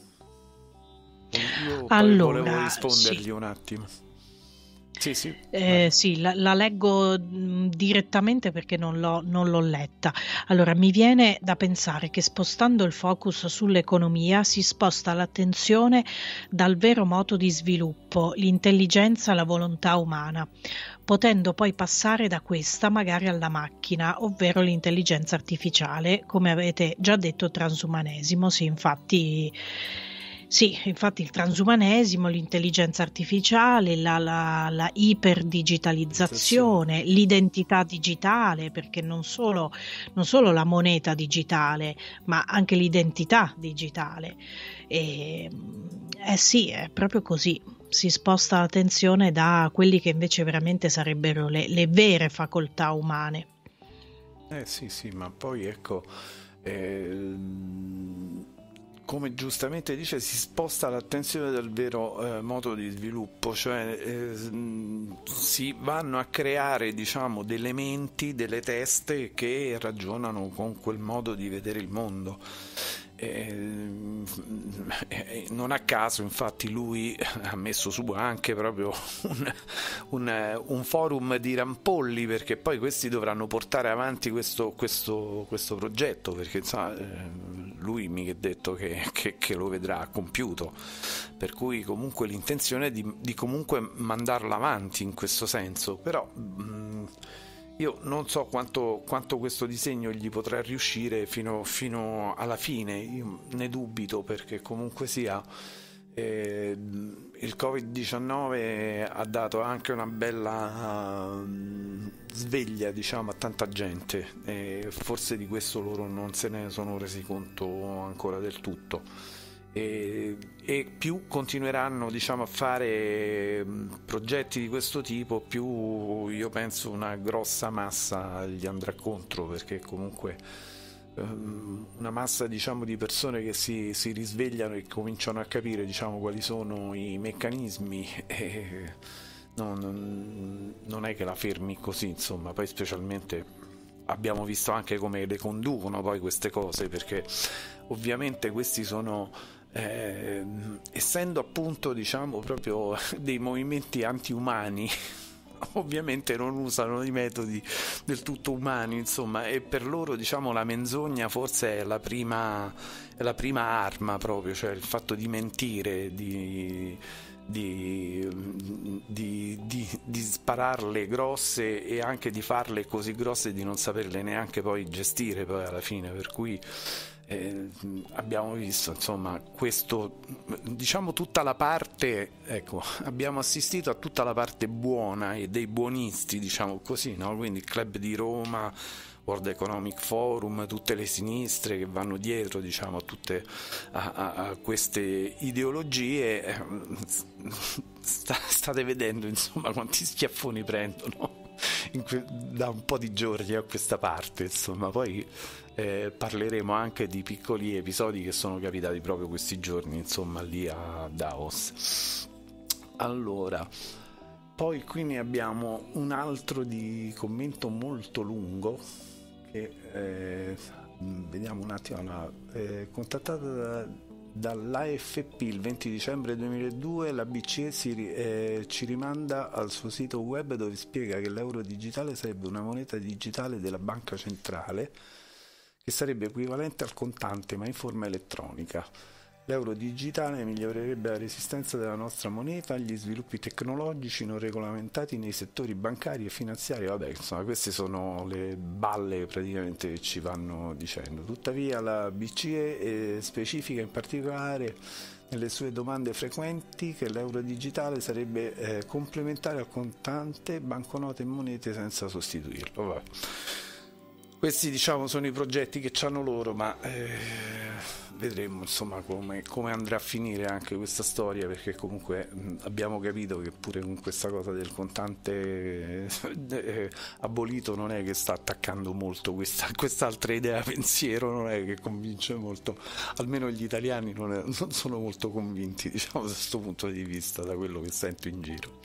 Io allora, volevo rispondergli sì. un attimo. Sì, sì. Eh, sì la, la, leggo mm, direttamente perché non l'ho, non l'ho, letta. Allora, mi viene da pensare che spostando il focus sull'economia si sposta l'attenzione dal vero moto di sviluppo, l'intelligenza, la volontà umana, potendo poi passare da questa magari alla macchina, ovvero l'intelligenza artificiale, come avete già detto, transumanesimo. Sì, infatti sì, infatti il transumanesimo, l'intelligenza artificiale, la, la, la iperdigitalizzazione, sì, sì. l'identità digitale, perché non solo, non solo, la moneta digitale, ma anche l'identità digitale. E, eh sì, è proprio così. Si sposta l'attenzione da quelli che invece veramente sarebbero le, le vere facoltà umane. Eh sì, sì, ma poi ecco. Eh come giustamente dice, si sposta l'attenzione dal vero eh, modo di sviluppo, cioè eh, si vanno a creare diciamo, delle menti, delle teste che ragionano con quel modo di vedere il mondo. Eh, non a caso infatti lui ha messo su anche proprio un, un, un, forum di rampolli perché poi questi dovranno portare avanti questo, questo, questo progetto perché insomma, eh, lui mi ha detto che, che, che, lo vedrà compiuto. Per cui comunque l'intenzione è di, di comunque mandarlo avanti in questo senso. Però mh, mm, io non so quanto, quanto, questo disegno gli potrà riuscire fino, fino, alla fine, io ne dubito perché comunque sia eh, il Covid-19 ha dato anche una bella uh, sveglia diciamo, a tanta gente. E forse di questo loro non se ne sono resi conto ancora del tutto. E, e più continueranno diciamo, a fare progetti di questo tipo, più io penso una grossa massa gli andrà contro perché comunque ehm, una massa diciamo, di persone che si, si, risvegliano e cominciano a capire diciamo, quali sono i meccanismi e non, non, è che la fermi così insomma. Poi specialmente abbiamo visto anche come le conducono poi queste cose perché ovviamente questi sono eh, essendo appunto diciamo proprio dei movimenti anti-umani ovviamente non usano i metodi del tutto umani insomma e per loro diciamo la menzogna forse è la prima, è la prima arma proprio cioè il fatto di mentire di, di, di, di, spararle grosse e anche di farle così grosse di non saperle neanche poi gestire poi alla fine per cui eh, abbiamo visto insomma questo diciamo tutta la parte ecco abbiamo assistito a tutta la parte buona e dei buonisti diciamo così no? quindi il club di Roma World Economic Forum, tutte le sinistre che vanno dietro diciamo, a, tutte, a, a, a queste ideologie, eh, sta, state vedendo insomma quanti schiaffoni prendono que- da un po' di giorni a questa parte, insomma, poi eh, parleremo anche di piccoli episodi che sono capitati proprio questi giorni, insomma, lì a Davos. allora, poi qui ne abbiamo un altro di commento molto lungo che eh, vediamo un attimo, la, eh, contattata da, dall'AFP il 20 dicembre 2002 la BCE si, eh, ci rimanda al suo sito web dove spiega che l'euro digitale sarebbe una moneta digitale della banca centrale che sarebbe equivalente al contante ma in forma elettronica L'euro digitale migliorerebbe la resistenza della nostra moneta agli sviluppi tecnologici non regolamentati nei settori bancari e finanziari. Vabbè, insomma, queste sono le balle praticamente che ci vanno dicendo. Tuttavia la BCE specifica in particolare nelle sue domande frequenti che l'euro digitale sarebbe eh, complementare al contante, banconote e monete senza sostituirlo. Vabbè. Questi diciamo sono i progetti che hanno loro, ma eh, vedremo insomma come, come, andrà a finire anche questa storia, perché comunque mh, abbiamo capito che pure con questa cosa del contante eh, abolito non è che sta attaccando molto questa, quest'altra idea pensiero, non è che convince molto, almeno gli italiani non, è, non sono molto convinti diciamo da questo punto di vista, da quello che sento in giro.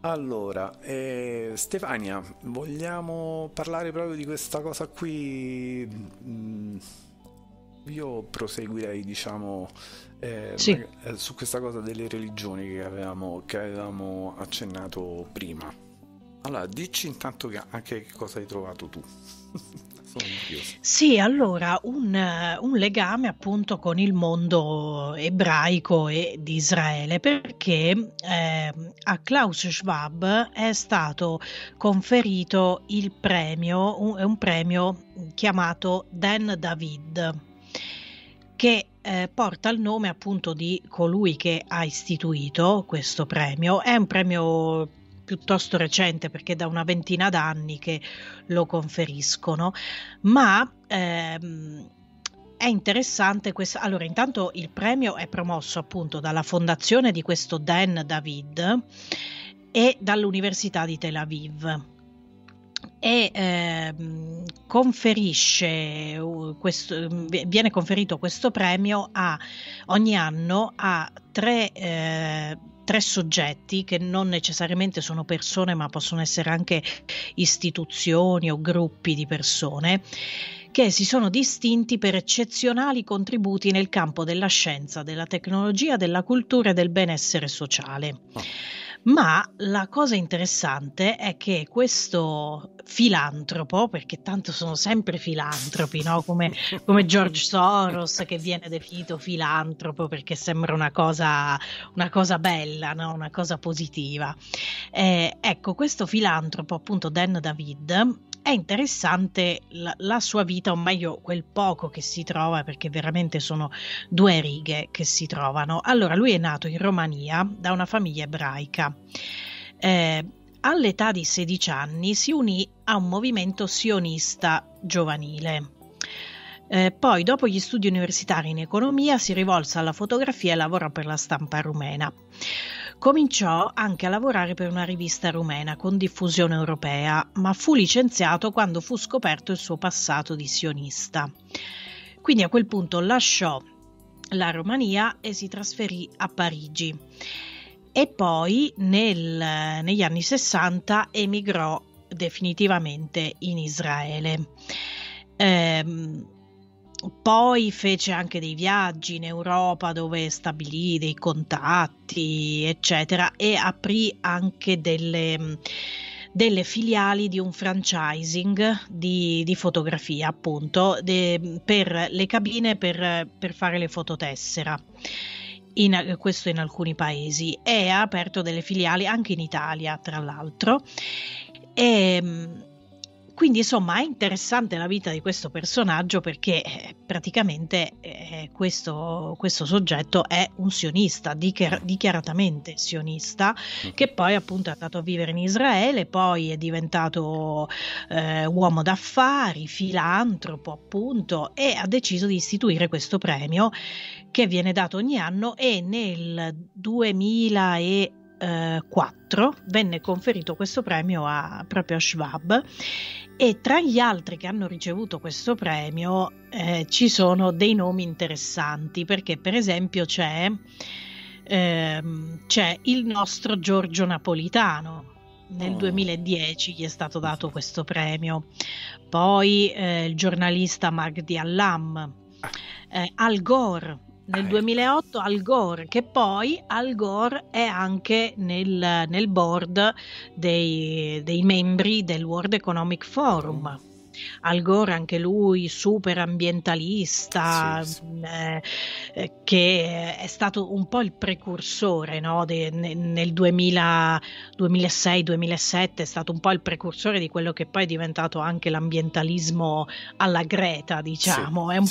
Allora, eh, Stefania, vogliamo parlare proprio di questa cosa qui? Mm, io proseguirei, diciamo, eh, sì. Eh, su questa cosa delle religioni che avevamo, che avevamo accennato prima. Allora, dici intanto che anche che cosa hai trovato tu. Sì, allora un, un, legame appunto con il mondo ebraico e di Israele perché eh, a Klaus Schwab è stato conferito il premio, un, un premio chiamato Dan David che eh, porta il nome appunto di colui che ha istituito questo premio. È un premio piuttosto recente perché da una ventina d'anni che lo conferiscono, ma ehm, è interessante questo. Allora, intanto il premio è promosso appunto dalla fondazione di questo Dan David e dall'Università di Tel Aviv e ehm, conferisce questo, viene conferito questo premio a, ogni anno a tre eh, tre soggetti che non necessariamente sono persone ma possono essere anche istituzioni o gruppi di persone che si sono distinti per eccezionali contributi nel campo della scienza, della tecnologia, della cultura e del benessere sociale. Oh. Ma la cosa interessante è che questo filantropo, perché tanto sono sempre filantropi, no? come, come, George Soros che viene definito filantropo perché sembra una cosa, una cosa bella, no? una cosa positiva. Eh, ecco, questo filantropo, appunto Dan David, è interessante la, la, sua vita, o meglio quel poco che si trova, perché veramente sono due righe che si trovano. Allora, lui è nato in Romania da una famiglia ebraica. Eh, all'età di 16 anni si unì a un movimento sionista giovanile. Eh, poi, dopo gli studi universitari in economia, si rivolse alla fotografia e lavorò per la stampa rumena. Cominciò anche a lavorare per una rivista rumena con diffusione europea, ma fu licenziato quando fu scoperto il suo passato di sionista. Quindi a quel punto lasciò la Romania e si trasferì a Parigi e poi nel, negli anni 60 emigrò definitivamente in Israele. Ehm, poi fece anche dei viaggi in Europa dove stabilì dei contatti, eccetera, e aprì anche delle, delle filiali di un franchising di, di fotografia, appunto, de, per le cabine per, per fare le fototessera. In, questo in alcuni paesi e ha aperto delle filiali anche in Italia, tra l'altro. E, quindi insomma è interessante la vita di questo personaggio perché eh, praticamente eh, questo, questo, soggetto è un sionista, dichiar- dichiaratamente sionista, mm. che poi appunto è andato a vivere in Israele, poi è diventato eh, uomo d'affari, filantropo appunto e ha deciso di istituire questo premio che viene dato ogni anno e nel 2000 e 4 venne conferito questo premio a, proprio a Schwab e tra gli altri che hanno ricevuto questo premio eh, ci sono dei nomi interessanti perché per esempio c'è ehm, c'è il nostro Giorgio Napolitano. Nel Oh. 2010 gli è stato dato questo premio. Poi eh, il giornalista Magdi Allam, eh, Al Gore. Nel Ah, 2008 Al Gore, che poi Al Gore è anche nel, nel board dei, dei membri del World Economic Forum. Al Gore, anche lui super ambientalista, Sì, sì. mh, eh, eh, che è stato un po' il precursore no, de- ne- nel 2000 2006-2007, è stato un po' il precursore di quello che poi è diventato anche l'ambientalismo alla Greta, diciamo. Sì, è, un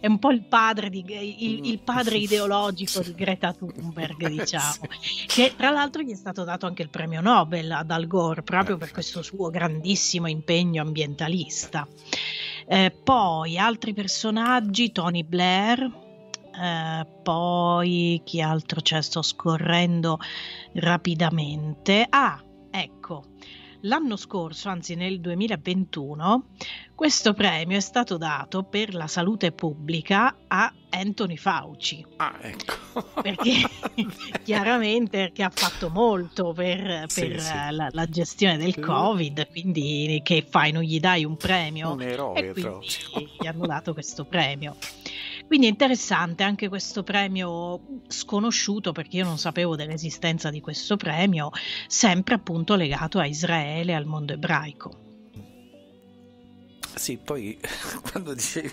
è un po' il padre, di, il, il padre Mm. ideologico di Greta Thunberg, diciamo che tra l'altro gli è stato dato anche il premio Nobel ad Al Gore proprio per questo suo grandissimo impegno ambientalista. Eh, poi altri personaggi, Tony Blair, eh, poi chi altro c'è? Sto scorrendo rapidamente. Ah, ecco. L'anno scorso, anzi nel 2021, questo premio è stato dato per la salute pubblica a Anthony Fauci Ah, ecco. perché chiaramente perché ha fatto molto per, Sì, per, sì. eh, La, la gestione del Sì. covid quindi che fai non gli dai un premio Un eroe e quindi proprio. gli hanno dato questo premio quindi è interessante anche questo premio sconosciuto perché io non sapevo dell'esistenza di questo premio sempre appunto legato a Israele e al mondo ebraico Sì, poi quando dicevi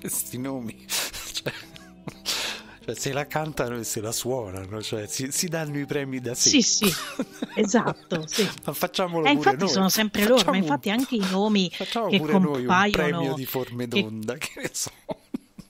questi nomi, cioè, cioè, se la cantano e se la suonano, cioè si, si danno i premi da sé. Sì, sì, esatto, sì. Ma facciamolo E pure infatti noi. sono sempre loro, ma Facciamo un- infatti anche i nomi Facciamo che pure noi un compaiono- premio di forme che- d'onda, che ne so.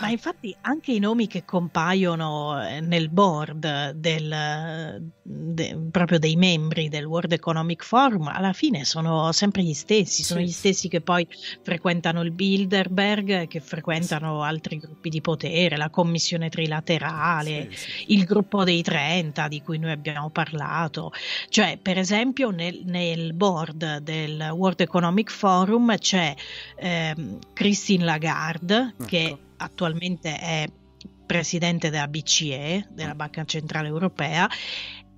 Ma infatti anche i nomi che compaiono eh, nel board del, de- proprio dei membri del World Economic Forum alla fine sono sempre gli stessi, sono Sì. gli stessi che poi frequentano il Bilderberg, che frequentano altri gruppi di potere, la commissione trilaterale, Sì, sì. il gruppo dei 30 di cui noi abbiamo parlato. Cioè, per esempio, nel, nel board del World Economic Forum c'è ehm, Christine Lagarde, che Ecco. Attualmente è presidente della BCE, della Banca Centrale Europea,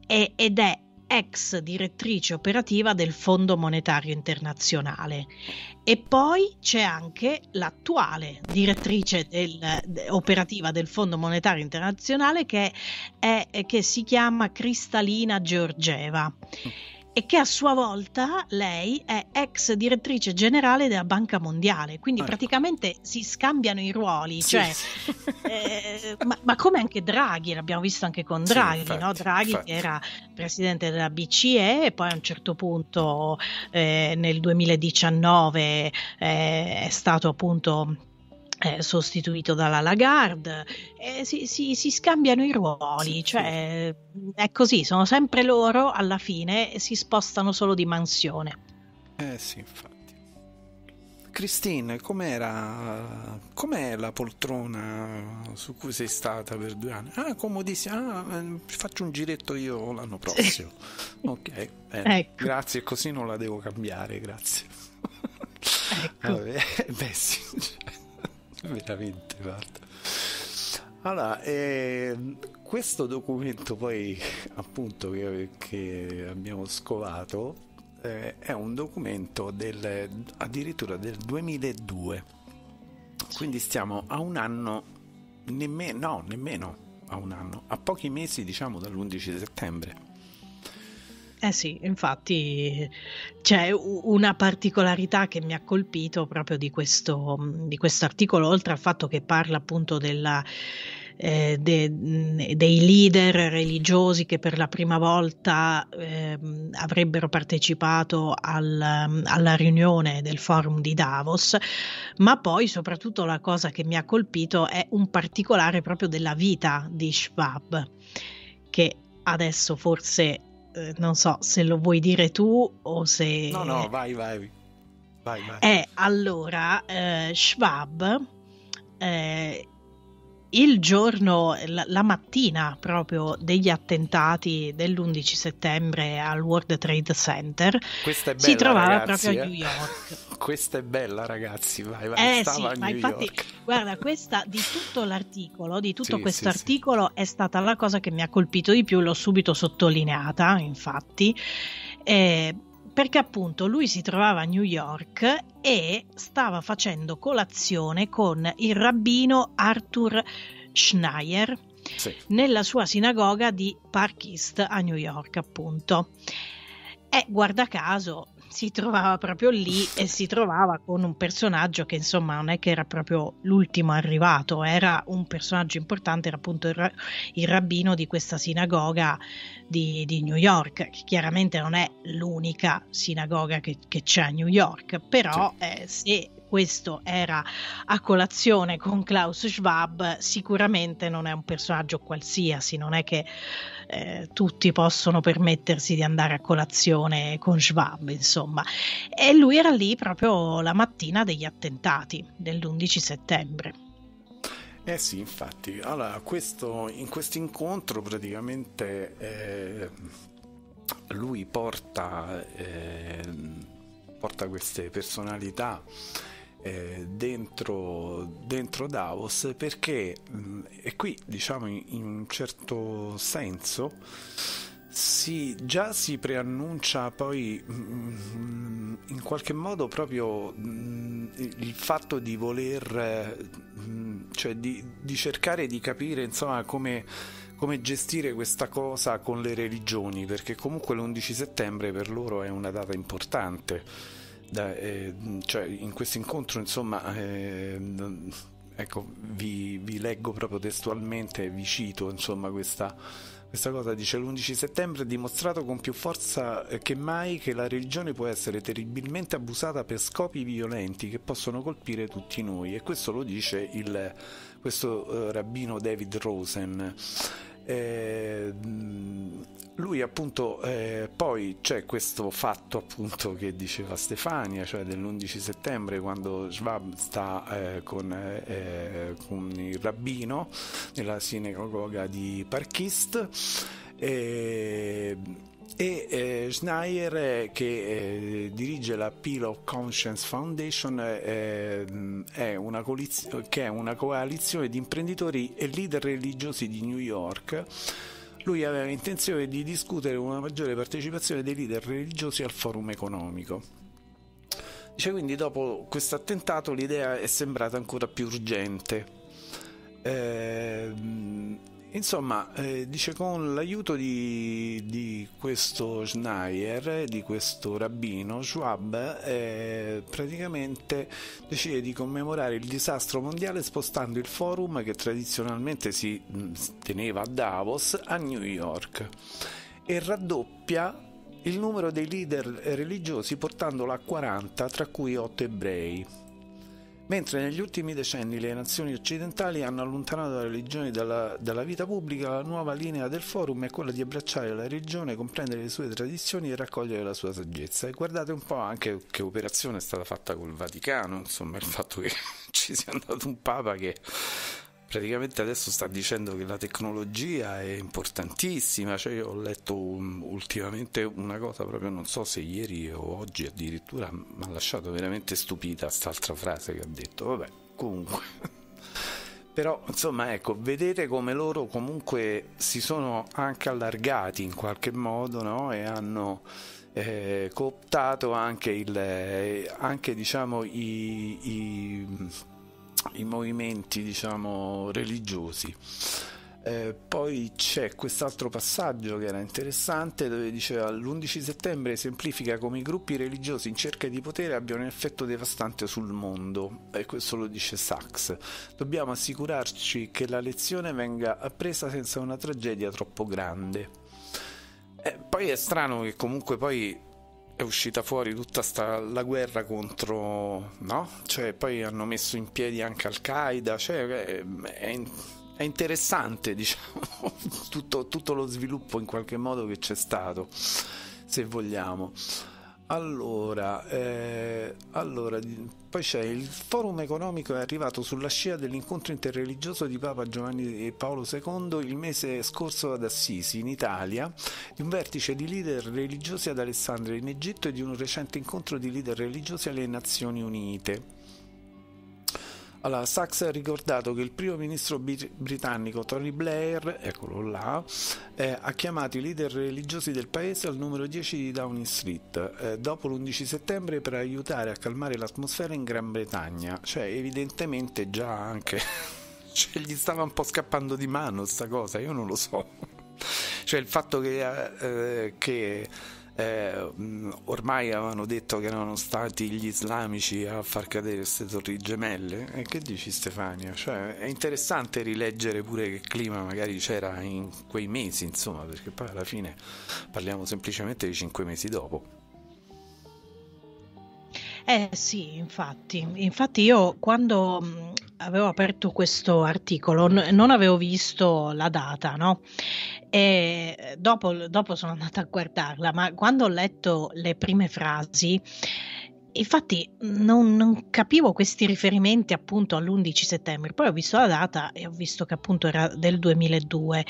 e- ed è ex direttrice operativa del Fondo Monetario Internazionale. E poi c'è anche l'attuale direttrice del- de- operativa del Fondo Monetario Internazionale che, è, che si chiama Cristalina Georgieva e che a sua volta lei è ex direttrice generale della Banca Mondiale, quindi Ecco. praticamente si scambiano i ruoli, Sì, cioè sì. eh, ma, ma come anche Draghi, l'abbiamo visto anche con Sì, Draghi, infatti, no? Draghi infatti. che era presidente della BCE e poi a un certo punto eh, nel 2019 eh, è stato appunto eh, sostituito dalla Lagarde, eh, si, si- si scambiano i ruoli, Sì, cioè è così, sono sempre loro alla fine e si spostano solo di mansione. Eh sì, infatti. Christine, com'era, com'è la poltrona su cui sei stata per due anni? Ah, comodissima. Ah, eh, faccio un giretto io l'anno prossimo. Ok. Ecco. Grazie, così non la devo cambiare, grazie. Ecco. Vabbè, beh sì, cioè, veramente, guarda. Allora, ehm, questo documento poi appunto che, che abbiamo scovato eh, è un documento del, addirittura del 2002, quindi stiamo a un anno, nemmeno, no, nemmeno a un anno, a pochi mesi diciamo dall'11 settembre. Eh sì, infatti c'è una particolarità che mi ha colpito proprio di questo, di questo articolo, oltre al fatto che parla appunto della, eh, de- mh, dei leader religiosi che per la prima volta ehm, avrebbero partecipato al- alla riunione del forum di Davos, ma poi soprattutto la cosa che mi ha colpito è un particolare proprio della vita di Schwab, che adesso forse eh, non so se lo vuoi dire tu o se... No, no, vai, vai, vai, vai. Eh, allora, eh, Schwab eh, il giorno, la, la, mattina proprio degli attentati dell'11 settembre al World Trade Center, bella, si trovava ragazzi, proprio eh? a New York. Questa è bella, ragazzi. Vai, vai, eh stava sì, a ma infatti, York. guarda, questa di tutto l'articolo, di tutto Sì, questo sì, sì. articolo è stata la cosa che mi ha colpito di più, l'ho subito sottolineata, infatti. Eh, perché appunto lui si trovava a New York e stava facendo colazione con il rabbino Arthur Schneier Sì. nella sua sinagoga di Park East a New York, appunto. E guarda caso si trovava proprio lì e si trovava con un personaggio che insomma non è che era proprio l'ultimo arrivato, era un personaggio importante, era appunto il, ra- il rabbino di questa sinagoga di, di New York, che chiaramente non è l'unica sinagoga che, che c'è a New York, però eh, se questo era a colazione con Klaus Schwab, sicuramente non è un personaggio qualsiasi, non è che eh, tutti possono permettersi di andare a colazione con Schwab, insomma. E lui era lì proprio la mattina degli attentati dell'11 settembre. Eh sì, infatti. Allora, questo, in questo incontro praticamente eh, lui porta, eh, porta queste personalità eh, dentro, dentro Davos perché, mh, e qui diciamo in, in un certo senso, si, già si preannuncia poi mh, in qualche modo proprio mh, il fatto di voler, mh, cioè di, di cercare di capire insomma come, come gestire questa cosa con le religioni, perché comunque l'11 settembre per loro è una data importante. Eh, cioè in questo incontro insomma eh, ecco vi, vi leggo proprio testualmente vi cito insomma questa questa cosa dice l'11 settembre è dimostrato con più forza che mai che la religione può essere terribilmente abusata per scopi violenti che possono colpire tutti noi e questo lo dice il, questo eh, rabbino David Rosen. Eh, lui appunto eh, poi c'è questo fatto appunto che diceva Stefania cioè dell'11 settembre quando Schwab sta eh, con, eh, con, il rabbino nella sinagoga di Parkist e, eh, Schneier che eh, dirige la Peel of Conscience Foundation eh, è una che è una coalizione di imprenditori e leader religiosi di New York lui aveva intenzione di discutere una maggiore partecipazione dei leader religiosi al forum economico. Dice quindi dopo questo attentato l'idea è sembrata ancora più urgente. Insomma, eh, dice con l'aiuto di, di, questo Schneier, di questo rabbino, Schwab eh, praticamente decide di commemorare il disastro mondiale spostando il forum che tradizionalmente si teneva a Davos a New York e raddoppia il numero dei leader religiosi portandolo a 40, tra cui 8 ebrei. Mentre negli ultimi decenni le nazioni occidentali hanno allontanato la religione dalla, dalla, vita pubblica, la nuova linea del forum è quella di abbracciare la religione, comprendere le sue tradizioni e raccogliere la sua saggezza. E guardate un po' anche che operazione è stata fatta col Vaticano, insomma, il fatto che ci sia andato un Papa che praticamente adesso sta dicendo che la tecnologia è importantissima, cioè io ho letto un, ultimamente una cosa proprio non so se ieri o oggi addirittura mi ha lasciato veramente stupita quest'altra frase che ha detto, vabbè, comunque. Però insomma ecco, vedete come loro comunque si sono anche allargati in qualche modo no? e hanno eh, cooptato anche, il, eh, anche diciamo i, i i movimenti diciamo religiosi. Eh, poi c'è quest'altro passaggio che era interessante dove diceva l'11 settembre esemplifica come i gruppi religiosi in cerca di potere abbiano un effetto devastante sul mondo. E questo lo dice Sachs. Dobbiamo assicurarci che la lezione venga appresa senza una tragedia troppo grande. Eh, poi è strano che comunque poi è uscita fuori tutta sta, la guerra contro, no? Cioè, poi hanno messo in piedi anche Al-Qaeda, cioè, è, è, è interessante, diciamo, tutto, tutto, lo sviluppo in qualche modo che c'è stato, se vogliamo. Allora, eh, allora, poi c'è il forum economico è arrivato sulla scia dell'incontro interreligioso di Papa Giovanni Paolo II il mese scorso ad Assisi, in Italia, di un vertice di leader religiosi ad Alessandria in Egitto e di un recente incontro di leader religiosi alle Nazioni Unite. Allora, Sachs ha ricordato che il primo ministro britannico Tony Blair, eccolo là, eh, ha chiamato i leader religiosi del paese al numero 10 di Downing Street eh, dopo l'11 settembre per aiutare a calmare l'atmosfera in Gran Bretagna. Cioè, evidentemente già anche cioè, gli stava un po' scappando di mano sta cosa, io non lo so. cioè, il fatto che, eh, che eh, ormai avevano detto che erano stati gli islamici a far cadere queste torri gemelle. E che dici Stefania? Cioè, è interessante rileggere pure che clima magari c'era in quei mesi, insomma, perché poi alla fine parliamo semplicemente di cinque mesi dopo. Eh sì, infatti, infatti io quando avevo aperto questo articolo non avevo visto la data, no? E dopo, dopo sono andata a guardarla, ma quando ho letto le prime frasi Infatti non, non, capivo questi riferimenti appunto all'11 settembre, poi ho visto la data e ho visto che appunto era del 2002.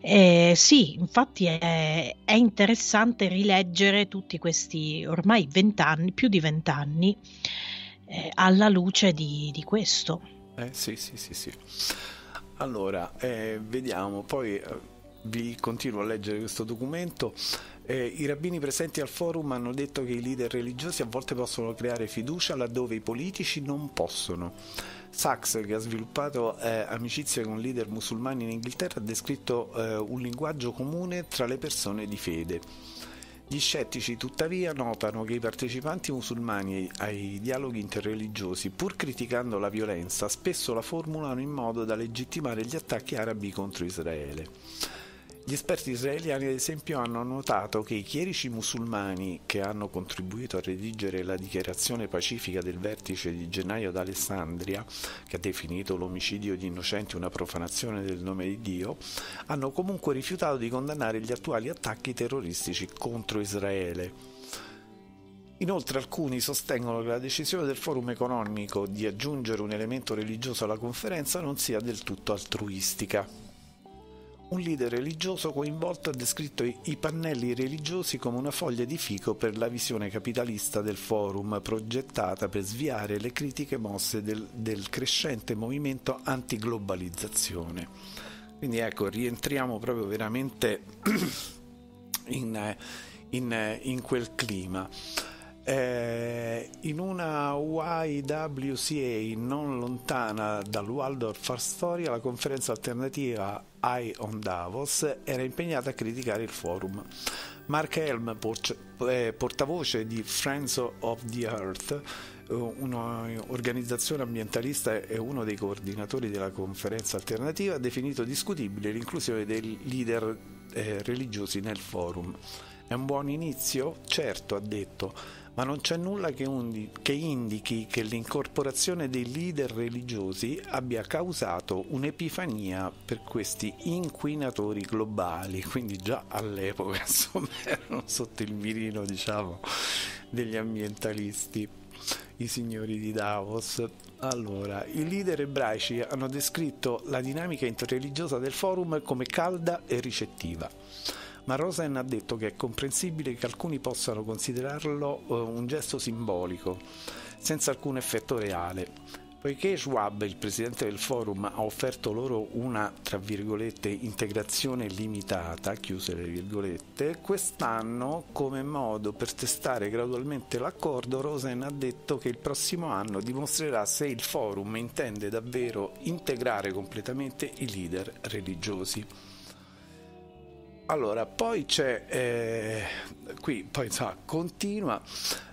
Eh, sì, infatti è, è, interessante rileggere tutti questi ormai vent'anni, più di vent'anni, eh, alla luce di, di questo. Eh, sì, sì, sì, sì. Allora, eh, vediamo, poi eh, vi continuo a leggere questo documento. Eh, I rabbini presenti al forum hanno detto che i leader religiosi a volte possono creare fiducia laddove i politici non possono. Sachs, che ha sviluppato eh, amicizia con leader musulmani in Inghilterra, ha descritto eh, un linguaggio comune tra le persone di fede. Gli scettici tuttavia notano che i partecipanti musulmani ai dialoghi interreligiosi, pur criticando la violenza, spesso la formulano in modo da legittimare gli attacchi arabi contro Israele. Gli esperti israeliani, ad esempio, hanno notato che i chierici musulmani che hanno contribuito a redigere la dichiarazione pacifica del vertice di gennaio ad Alessandria, che ha definito l'omicidio di innocenti una profanazione del nome di Dio, hanno comunque rifiutato di condannare gli attuali attacchi terroristici contro Israele. Inoltre alcuni sostengono che la decisione del forum economico di aggiungere un elemento religioso alla conferenza non sia del tutto altruistica. Un leader religioso coinvolto ha descritto i pannelli religiosi come una foglia di fico per la visione capitalista del forum, progettata per sviare le critiche mosse del, del crescente movimento antiglobalizzazione. Quindi ecco, rientriamo proprio veramente in, in, in quel clima. Eh, in una YWCA non lontana dal Waldorf Astoria, la conferenza alternativa Eye on Davos era impegnata a criticare il forum. Mark Helm, eh, portavoce di Friends of the Earth, eh, un'organizzazione ambientalista e uno dei coordinatori della conferenza alternativa, ha definito discutibile l'inclusione dei leader eh, religiosi nel forum. È un buon inizio? Certo, ha detto ma non c'è nulla che, undi, che, indichi che l'incorporazione dei leader religiosi abbia causato un'epifania per questi inquinatori globali, quindi già all'epoca insomma, erano sotto il mirino diciamo, degli ambientalisti, i signori di Davos. Allora, i leader ebraici hanno descritto la dinamica interreligiosa del forum come calda e ricettiva ma Rosen ha detto che è comprensibile che alcuni possano considerarlo uh, un gesto simbolico, senza alcun effetto reale. Poiché Schwab, il presidente del forum, ha offerto loro una, tra virgolette, integrazione limitata, chiuse le virgolette, quest'anno, come modo per testare gradualmente l'accordo, Rosen ha detto che il prossimo anno dimostrerà se il forum intende davvero integrare completamente i leader religiosi. Allora, poi c'è, eh, qui poi insomma, continua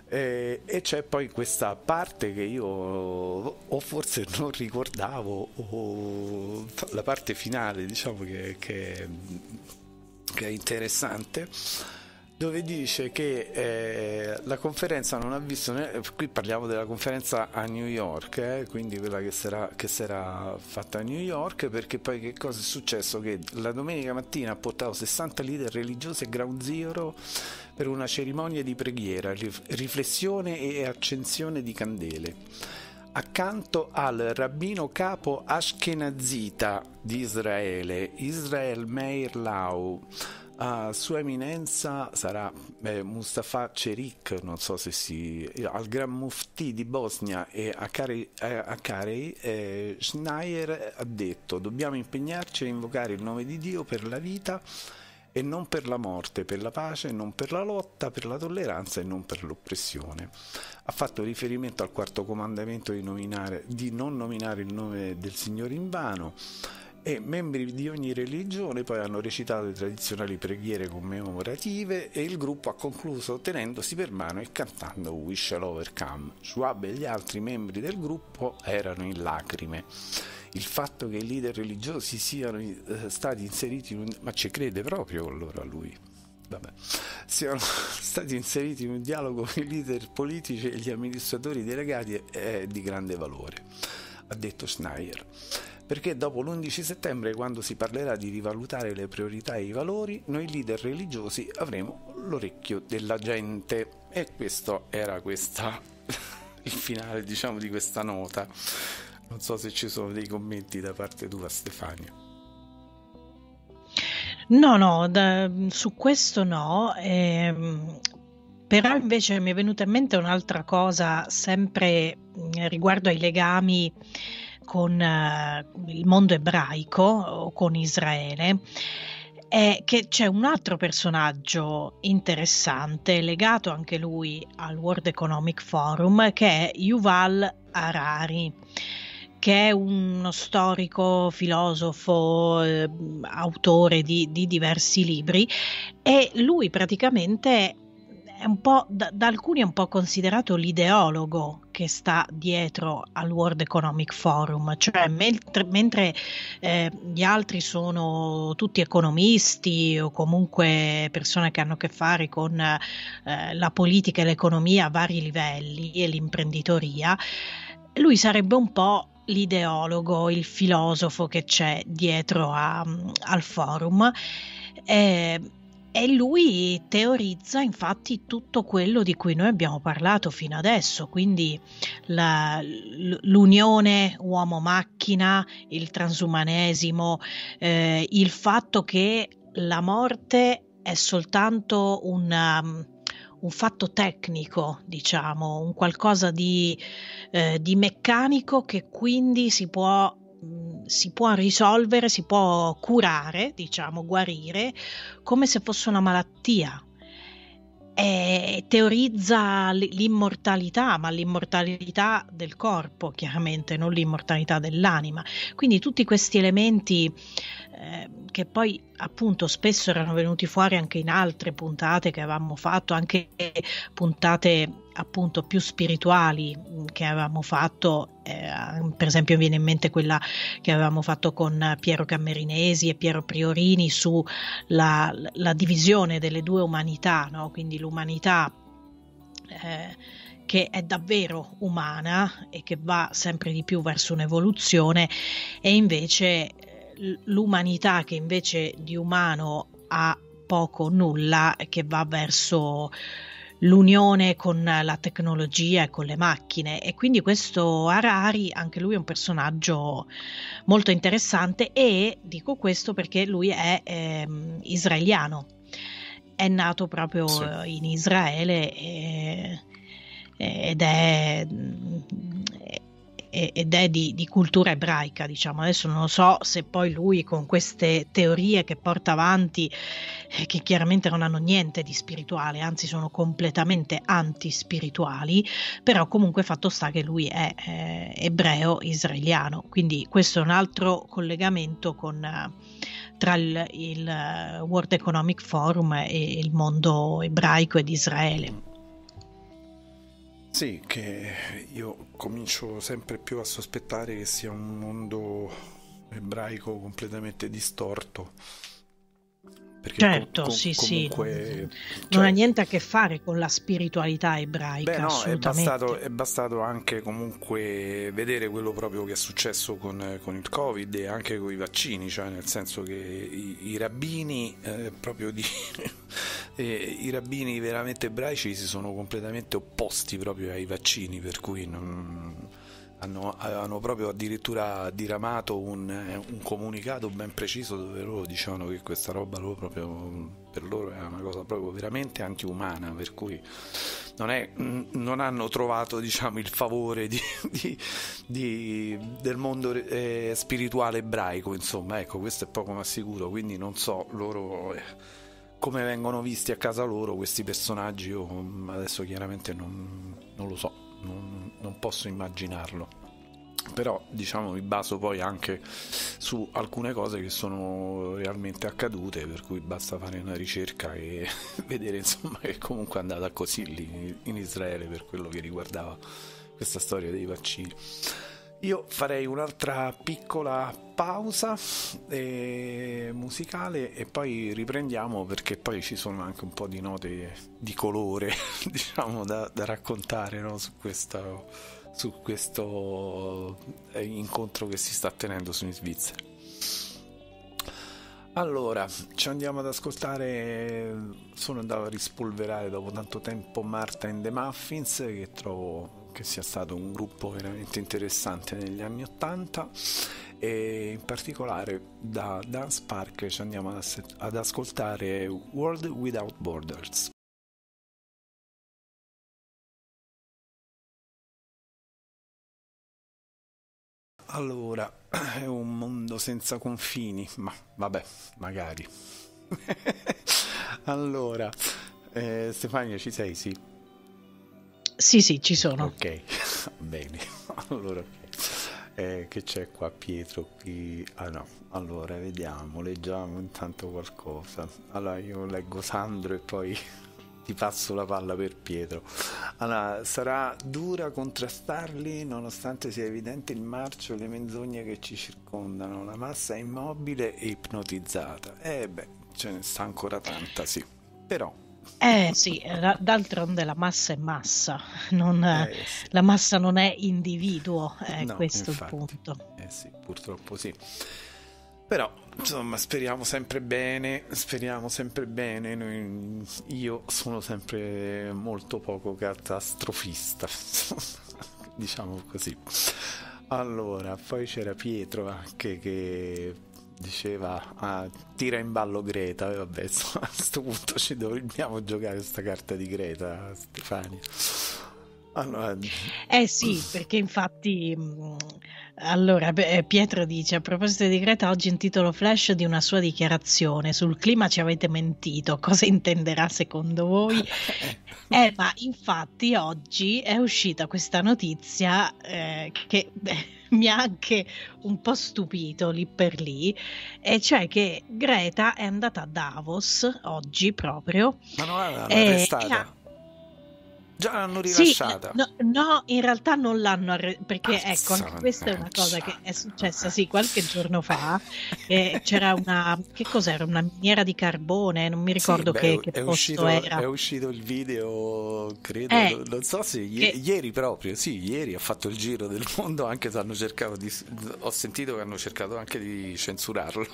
eh, e c'è poi questa parte che io o forse non ricordavo, o la parte finale diciamo che, che, che è interessante. Dove dice che eh, la conferenza non ha visto, ne- qui parliamo della conferenza a New York, eh, quindi quella che sarà, che sarà, fatta a New York, perché poi che cosa è successo? Che la domenica mattina ha portato 60 leader religiosi a Ground Zero per una cerimonia di preghiera, riflessione e accensione di candele accanto al rabbino capo Ashkenazita di Israele, Israel Meir Lau a Sua Eminenza sarà eh, Mustafa Cerik, non so se si... al Gran Mufti di Bosnia e a eh, a Carei eh, Schneier ha detto dobbiamo impegnarci a invocare il nome di Dio per la vita e non per la morte, per la pace, non per la lotta, per la tolleranza e non per l'oppressione. Ha fatto riferimento al quarto comandamento di, nominare, di non nominare il nome del Signore in vano e membri di ogni religione poi hanno recitato le tradizionali preghiere commemorative e il gruppo ha concluso tenendosi per mano e cantando We Shall Overcome. Schwab e gli altri membri del gruppo erano in lacrime. Il fatto che i leader religiosi siano eh, stati inseriti in un... ma ci crede proprio allora lui? Vabbè, siano stati inseriti in un dialogo con i leader politici e gli amministratori delegati è di grande valore, ha detto Schneier perché dopo l'11 settembre, quando si parlerà di rivalutare le priorità e i valori, noi leader religiosi avremo l'orecchio della gente. E questo era questa, il finale, diciamo, di questa nota. Non so se ci sono dei commenti da parte tua, Stefania. No, no, da, su questo no. Ehm, però invece mi è venuta in mente un'altra cosa, sempre riguardo ai legami con eh, il mondo ebraico o con Israele è che c'è un altro personaggio interessante legato anche lui al World Economic Forum che è Yuval Harari che è uno storico, filosofo, eh, autore di, di diversi libri e lui praticamente è un po', da, da, alcuni è un po' considerato l'ideologo che sta dietro al World Economic Forum, cioè mentre, mentre eh, gli altri sono tutti economisti o comunque persone che hanno a che fare con eh, la politica e l'economia a vari livelli e l'imprenditoria, lui sarebbe un po' l'ideologo, il filosofo che c'è dietro a, al forum. Eh, e lui teorizza infatti tutto quello di cui noi abbiamo parlato fino adesso, quindi la, l'unione uomo-macchina, il transumanesimo, eh, il fatto che la morte è soltanto un, um, un fatto tecnico, diciamo, un qualcosa di, eh, di meccanico che quindi si può si può risolvere, si può curare, diciamo, guarire come se fosse una malattia. E teorizza l'immortalità, ma l'immortalità del corpo, chiaramente, non l'immortalità dell'anima. Quindi tutti questi elementi eh, che poi appunto spesso erano venuti fuori anche in altre puntate che avevamo fatto, anche puntate appunto più spirituali mm, che avevamo fatto, eh, per esempio mi viene in mente quella che avevamo fatto con Piero Cammerinesi e Piero Priorini su la, divisione delle due umanità, no? quindi l'umanità eh, che è davvero umana e che va sempre di più verso un'evoluzione e invece l'umanità che invece di umano ha poco o nulla che va verso l'unione con la tecnologia e con le macchine e quindi questo Harari anche lui è un personaggio molto interessante e dico questo perché lui è ehm, israeliano è nato proprio sì. in Israele e, ed è ed è di, di, cultura ebraica, diciamo. Adesso non so se poi lui con queste teorie che porta avanti, eh, che chiaramente non hanno niente di spirituale, anzi sono completamente antispirituali, però comunque fatto sta che lui è eh, ebreo israeliano, quindi questo è un altro collegamento con... Eh, tra il, il World Economic Forum e il mondo ebraico ed Israele. Sì, che io comincio sempre più a sospettare che sia un mondo ebraico completamente distorto Perché certo, com- sì, comunque, sì. Cioè, non ha niente a che fare con la spiritualità ebraica. Beh, no, è bastato, è bastato, anche comunque vedere quello proprio che è successo con, con, il Covid e anche con i vaccini, cioè nel senso che i, i rabbini eh, proprio di eh, i rabbini veramente ebraici si sono completamente opposti proprio ai vaccini, per cui non hanno, hanno, proprio addirittura diramato un, un, comunicato ben preciso dove loro dicevano che questa roba loro proprio, per loro è una cosa proprio veramente antiumana, per cui non, è, non hanno trovato diciamo, il favore di, di, di, del mondo eh, spirituale ebraico, insomma, ecco, questo è poco ma sicuro, quindi non so loro... Eh, come vengono visti a casa loro questi personaggi io adesso chiaramente non, non lo so non, non posso immaginarlo. Però diciamo mi baso poi anche su alcune cose che sono realmente accadute per cui basta fare una ricerca e vedere insomma che comunque è andata così lì in Israele per quello che riguardava questa storia dei vaccini. Io farei un'altra piccola pausa eh, musicale e poi riprendiamo perché poi ci sono anche un po' di note di colore diciamo da, da raccontare no? su, questa, su questo eh, incontro che si sta tenendo in Svizzera. Allora, ci andiamo ad ascoltare, sono andato a rispolverare dopo tanto tempo Marta and the Muffins che trovo che sia stato un gruppo veramente interessante negli anni Ottanta e in particolare da Dance Park ci andiamo ad, ad ascoltare World Without Borders. Allora, è un mondo senza confini, ma vabbè, magari. allora, eh, Stefania, ci sei? Sì. Sì, sì, ci sono. Ok, bene. Allora, eh, che c'è qua Pietro? Qui... Ah no, allora vediamo, leggiamo intanto qualcosa. Allora io leggo Sandro e poi ti passo la palla per Pietro. Allora, sarà dura contrastarli nonostante sia evidente il marcio e le menzogne che ci circondano. La massa è immobile e ipnotizzata. Eh beh, ce ne sta ancora tanta, sì. Però eh sì, d'altronde la massa è massa, non, eh, sì. la massa non è individuo, è no, questo infatti. il punto. Eh sì, purtroppo sì. Però, insomma, speriamo sempre bene, speriamo sempre bene. Noi, io sono sempre molto poco catastrofista, diciamo così. Allora, poi c'era Pietro anche che diceva ah, tira in ballo Greta. E vabbè a questo punto ci dobbiamo giocare questa carta di Greta Stefania. Allora... eh sì perché infatti mm, allora eh, Pietro dice a proposito di Greta oggi in titolo flash di una sua dichiarazione sul clima ci avete mentito cosa intenderà secondo voi eh ma infatti oggi è uscita questa notizia eh, che beh, mi ha anche un po' stupito lì per lì, e cioè che Greta è andata a Davos oggi proprio. Ma non l'hanno arrestata? Già l'hanno rilasciata? Sì, no, no, in realtà non l'hanno arrestata perché ah, ecco, anche questa è una cosa che è successa sì qualche giorno fa. Eh, c'era una che cos'era? Una miniera di carbone, non mi ricordo sì, che, beh, che è uscito, era. È uscito il video, credo, eh, non so se che... ieri proprio, sì, ieri ha fatto il giro del mondo, anche se hanno cercato di ho sentito che hanno cercato anche di censurarlo.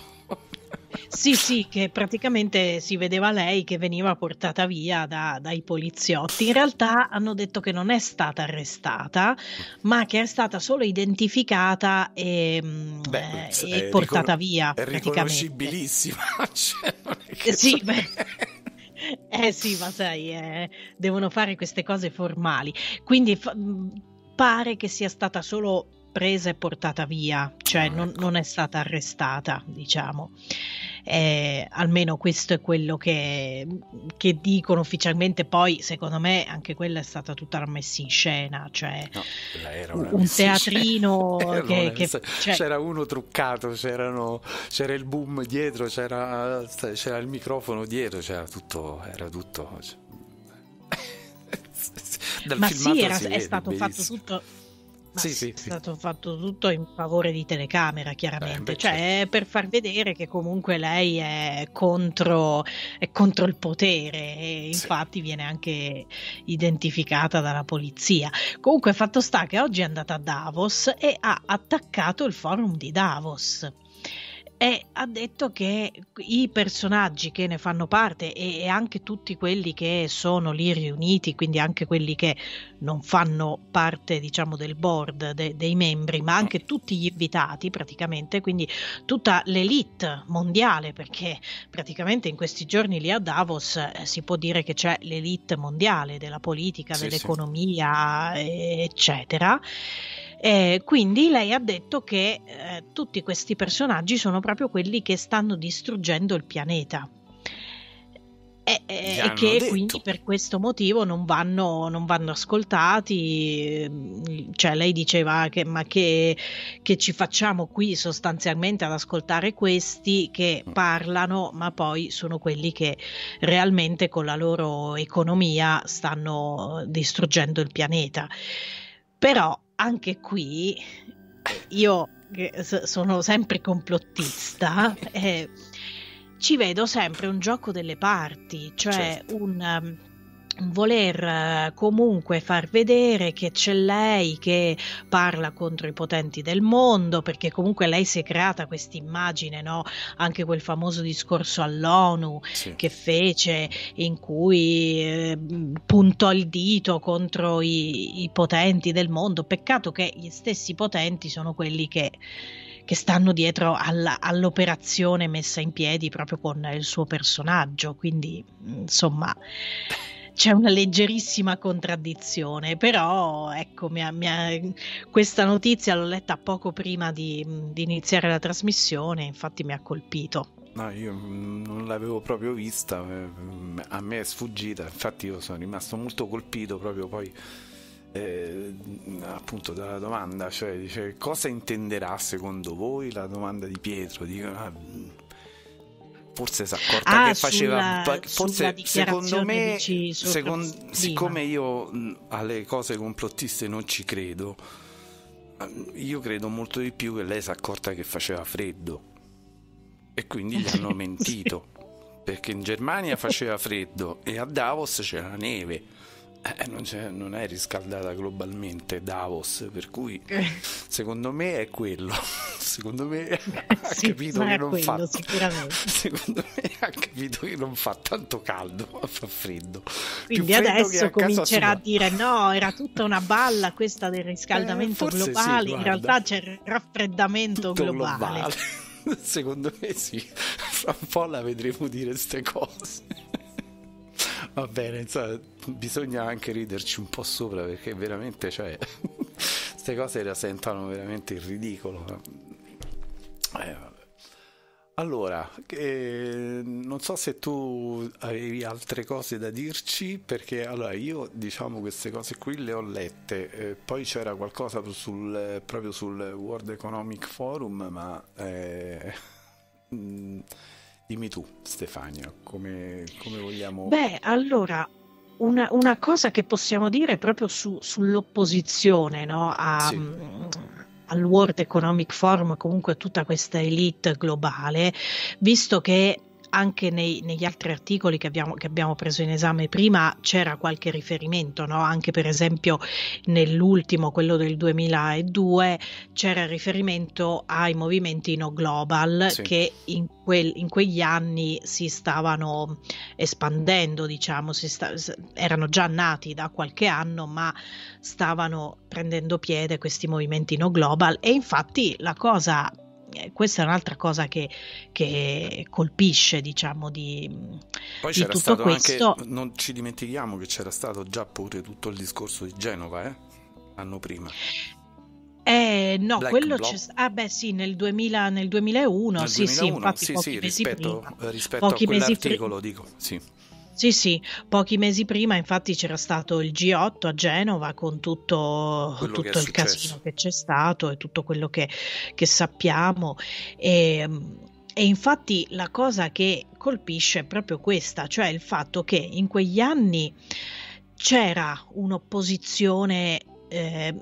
Sì, sì, che praticamente si vedeva lei che veniva portata via da, dai poliziotti. In realtà hanno detto che non è stata arrestata, ma che è stata solo identificata e, mm, beh, eh, e portata ricon- via. È riconoscibilissima. cioè, eh, sì, beh. Eh sì, ma sai, eh, devono fare queste cose formali. Quindi fa- mm, pare che sia stata solo presa e portata via, cioè non, ecco. non è stata arrestata, diciamo. Eh, almeno questo è quello che, che, dicono ufficialmente. Poi, secondo me, anche quella è stata tutta la messa in scena. Cioè, no, un teatrino che, che cioè... c'era uno truccato, c'era il boom dietro, c'era, c'era, il microfono dietro, c'era tutto. Era tutto Ma sì, era, è stato fatto tutto sì, sì, è stato fatto tutto in favore di telecamera, chiaramente, Eh, cioè certo. per far vedere che comunque lei è contro, è contro il potere e infatti viene anche identificata dalla polizia. Comunque fatto sta che oggi è andata a Davos e ha attaccato il forum di Davos. E ha detto che i personaggi che ne fanno parte e, e anche tutti quelli che sono lì riuniti, quindi anche quelli che non fanno parte, diciamo, del board de- dei membri, ma anche tutti gli invitati praticamente, quindi tutta l'elite mondiale, perché praticamente in questi giorni lì a Davos eh, si può dire che c'è l'elite mondiale della politica, Sì, sì. dell'economia, eh, eccetera. Eh, quindi lei ha detto che eh, tutti questi personaggi sono proprio quelli che stanno distruggendo il pianeta. E, e- che detto. quindi per questo motivo non vanno, non vanno ascoltati. Cioè, lei diceva che, ma che, che ci facciamo qui sostanzialmente ad ascoltare questi che parlano, ma poi sono quelli che realmente con la loro economia stanno distruggendo il pianeta. Però anche qui io che sono sempre complottista eh, ci vedo sempre un gioco delle parti, cioè Certo. un, um, un voler eh, comunque far vedere che c'è lei che parla contro i potenti del mondo, perché comunque lei si è creata questa immagine, no? Anche quel famoso discorso all'ONU Sì. che fece in cui eh, puntò il dito contro i, i potenti del mondo. Peccato che gli stessi potenti sono quelli che, che stanno dietro alla- all'operazione messa in piedi proprio con il suo personaggio. Quindi, insomma. C'è una leggerissima contraddizione, però ecco, mi ha- mi ha- questa notizia l'ho letta poco prima di, di iniziare la trasmissione, infatti mi ha colpito. No, io non l'avevo proprio vista, eh, a me è sfuggita, infatti io sono rimasto molto colpito proprio poi eh, appunto dalla domanda, cioè dice cosa intenderà secondo voi la domanda di Pietro? Dico, ah, forse si è accorta Ah, che faceva sulla- sulla forse secondo me dici sul secon- prima. siccome io mh, alle cose complottiste non ci credo eh, io credo molto di più che lei si è accorta che faceva freddo e quindi gli hanno mentito perché in Germania faceva freddo e a Davos c'era neve Eh, non, non è riscaldata globalmente Davos per cui secondo me è quello secondo me ha Sì, capito che non fa quello, sicuramente. secondo me ha capito che non fa tanto caldo ma fa freddo Quindi adesso comincerà a dire no, era tutta una balla questa del riscaldamento Eh, forse sì, globale, in realtà c'è il raffreddamento globale. globale. Secondo me sì, fra un po' la vedremo dire queste cose. Va bene, insomma, bisogna anche riderci un po' sopra perché veramente, cioè, queste cose rasentano veramente il ridicolo. Eh. Allora, eh, non so se tu avevi altre cose da dirci, perché allora io diciamo queste cose qui le ho lette, eh, poi c'era qualcosa sul, proprio sul World Economic Forum, ma eh, mm, dimmi tu Stefania, come, come vogliamo... Beh, allora, una, una cosa che possiamo dire proprio su- sull'opposizione no, a- Sì. mm, al World Economic Forum, comunque tutta questa elite globale, visto che anche nei- negli altri articoli che abbiamo, che abbiamo preso in esame prima c'era qualche riferimento, no? anche per esempio nell'ultimo, quello del 2002, c'era riferimento ai movimenti no global Sì. che in, quel- in quegli anni si stavano espandendo, diciamo, si sta- erano già nati da qualche anno, ma stavano prendendo piede questi movimenti no global e infatti la cosa questa è un'altra cosa che, che colpisce, diciamo, di, Poi di c'era tutto stato questo. anche, non ci dimentichiamo che c'era stato già pure tutto il discorso di Genova, eh? L'anno prima. Eh, no, Black quello Bloc. c'è st- Ah, beh, sì, nel, 2000, nel 2001, Nel sì, sì, 2001, infatti sì, pochi sì, mesi rispetto, prima. eh, rispetto Pochi a mesi pri- quell'articolo, dico, sì. Sì, sì, pochi mesi prima infatti c'era stato il G8 a Genova con tutto, tutto il casino che c'è stato e tutto quello che, che sappiamo. E, e infatti la cosa che colpisce è proprio questa, cioè il fatto che in quegli anni c'era un'opposizione eh,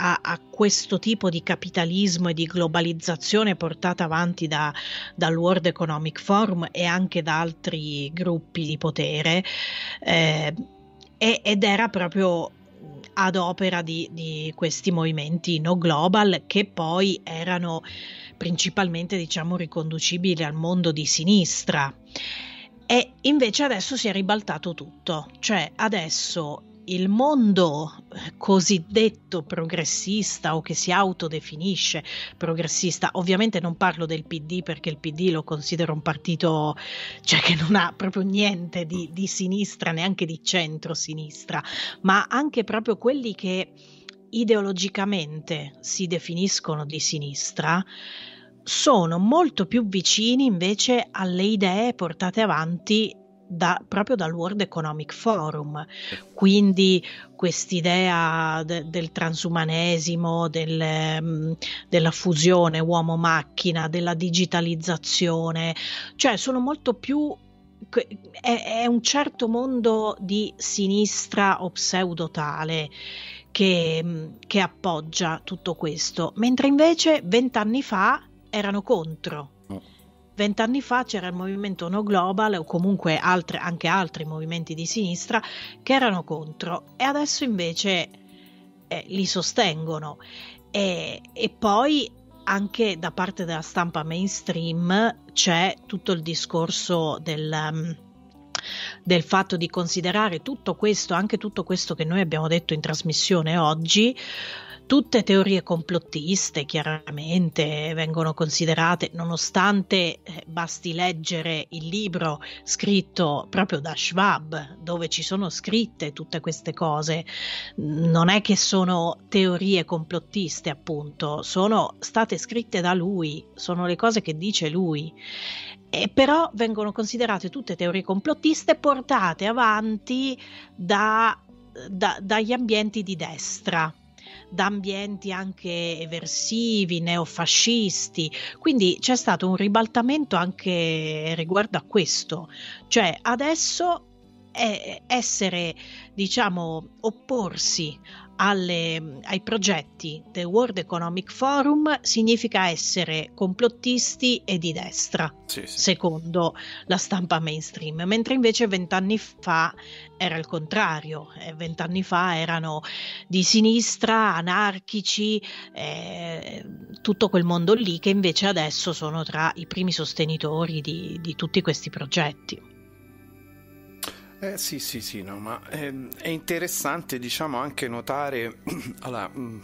a, a, questo tipo di capitalismo e di globalizzazione portata avanti da, dal World Economic Forum e anche da altri gruppi di potere eh, ed era proprio ad opera di, di, questi movimenti no global che poi erano principalmente diciamo riconducibili al mondo di sinistra. E invece adesso si è ribaltato tutto. Cioè adesso il mondo cosiddetto progressista o che si autodefinisce progressista, ovviamente non parlo del PD perché il PD lo considero un partito cioè che non ha proprio niente di, di sinistra, neanche di centro-sinistra, ma anche proprio quelli che ideologicamente si definiscono di sinistra, sono molto più vicini invece alle idee portate avanti da, proprio dal World Economic Forum. Quindi quest'idea de, del transumanesimo, del, um, della fusione uomo-macchina, della digitalizzazione, cioè sono molto più è, è, un certo mondo di sinistra o pseudotale che, che appoggia tutto questo, mentre invece vent'anni fa erano contro Vent'anni fa c'era il movimento No Global o comunque altre, anche altri movimenti di sinistra che erano contro e adesso invece eh, li sostengono. E, e poi anche da parte della stampa mainstream c'è tutto il discorso del, um, del fatto di considerare tutto questo, anche tutto questo che noi abbiamo detto in trasmissione oggi, Tutte teorie complottiste chiaramente vengono considerate, nonostante eh, basti leggere il libro scritto proprio da Schwab, dove ci sono scritte tutte queste cose, non è che sono teorie complottiste appunto, sono state scritte da lui, sono le cose che dice lui. E però vengono considerate tutte teorie complottiste portate avanti da, da, dagli ambienti di destra da ambienti anche eversivi, neofascisti, quindi c'è stato un ribaltamento anche riguardo a questo, cioè adesso essere, diciamo, opporsi alle, ai progetti del World Economic Forum significa essere complottisti e di destra, sì, sì. secondo la stampa mainstream, mentre invece vent'anni fa era il contrario, vent'anni fa erano di sinistra, anarchici, eh, tutto quel mondo lì che invece adesso sono tra i primi sostenitori di, di tutti questi progetti. Eh, sì, sì, sì, no, ma è, ehm, è interessante, diciamo, anche notare, allora, mm,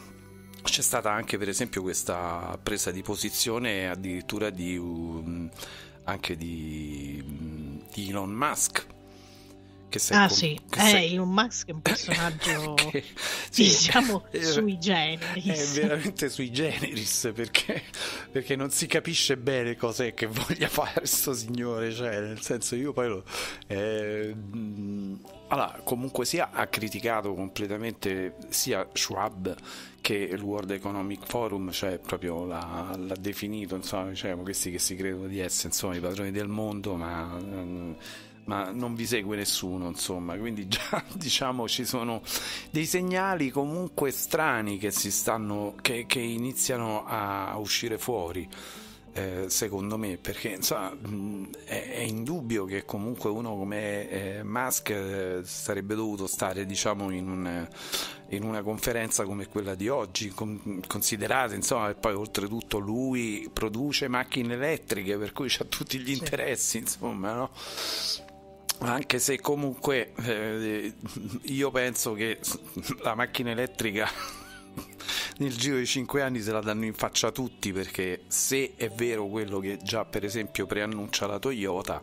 c'è stata anche per esempio questa presa di posizione addirittura di, um, anche di, mm, di Elon Musk ah com- sì, eh, sei... Elon Musk è un personaggio che, sì, diciamo è, sui generis. È veramente sui generis perché, perché, non si capisce bene cos'è che voglia fare questo signore, cioè nel senso io poi lo... Eh, allora, comunque sia ha criticato completamente sia Schwab che il World Economic Forum, cioè proprio l'ha, l'ha definito, insomma, diciamo, questi che si credono di essere insomma, i padroni del mondo, ma... Ma non vi segue nessuno, insomma, quindi già diciamo ci sono dei segnali comunque strani che si stanno che, che iniziano a uscire fuori. Eh, secondo me, perché insomma, è, è, indubbio che comunque uno come eh, Musk eh, sarebbe dovuto stare diciamo, in, un, in, una conferenza come quella di oggi, con, considerate insomma, che poi oltretutto lui produce macchine elettriche, per cui ha tutti gli interessi, insomma, no? Anche se comunque eh, io penso che la macchina elettrica nel giro di 5 anni se la danno in faccia tutti perché se è vero quello che già per esempio preannuncia la Toyota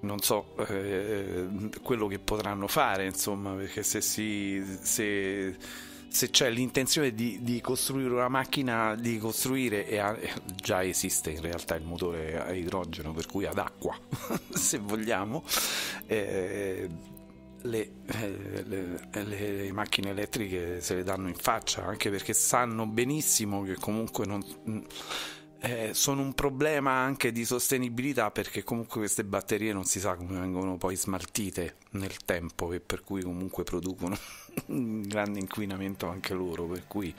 non so eh, quello che potranno fare insomma perché se si se se c'è l'intenzione di, di, costruire una macchina, di costruire, e ha, già esiste in realtà il motore a idrogeno, per cui ad acqua, se vogliamo, eh, le, eh, le, le, macchine elettriche se le danno in faccia, anche perché sanno benissimo che comunque non eh, sono un problema anche di sostenibilità perché comunque queste batterie non si sa come vengono poi smaltite nel tempo e per cui comunque producono un grande inquinamento anche loro per cui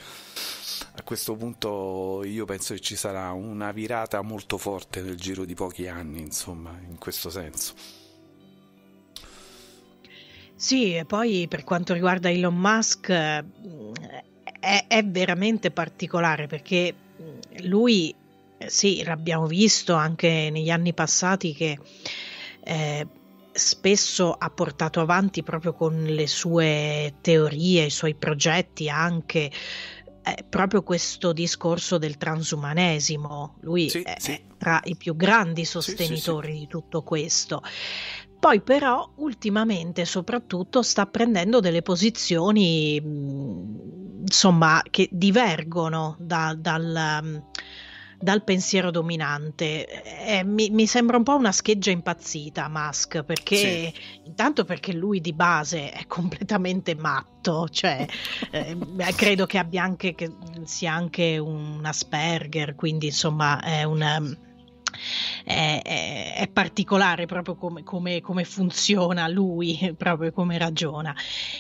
a questo punto io penso che ci sarà una virata molto forte nel giro di pochi anni insomma in questo senso. Sì, e poi per quanto riguarda Elon Musk è, è veramente particolare perché lui eh, sì, l'abbiamo visto anche negli anni passati che eh, spesso ha portato avanti proprio con le sue teorie, i suoi progetti anche eh, proprio questo discorso del transumanesimo. Lui sì, è sì. tra i più grandi sostenitori sì, di tutto questo. Poi però ultimamente soprattutto sta prendendo delle posizioni insomma che divergono da, dal dal pensiero dominante. Eh, mi, mi, sembra un po' una scheggia impazzita Musk, perché sì. intanto perché lui di base è completamente matto, cioè eh, credo che abbia anche che sia anche un Asperger, quindi insomma è un è, è, è, particolare proprio come, come, come, funziona lui, proprio come ragiona.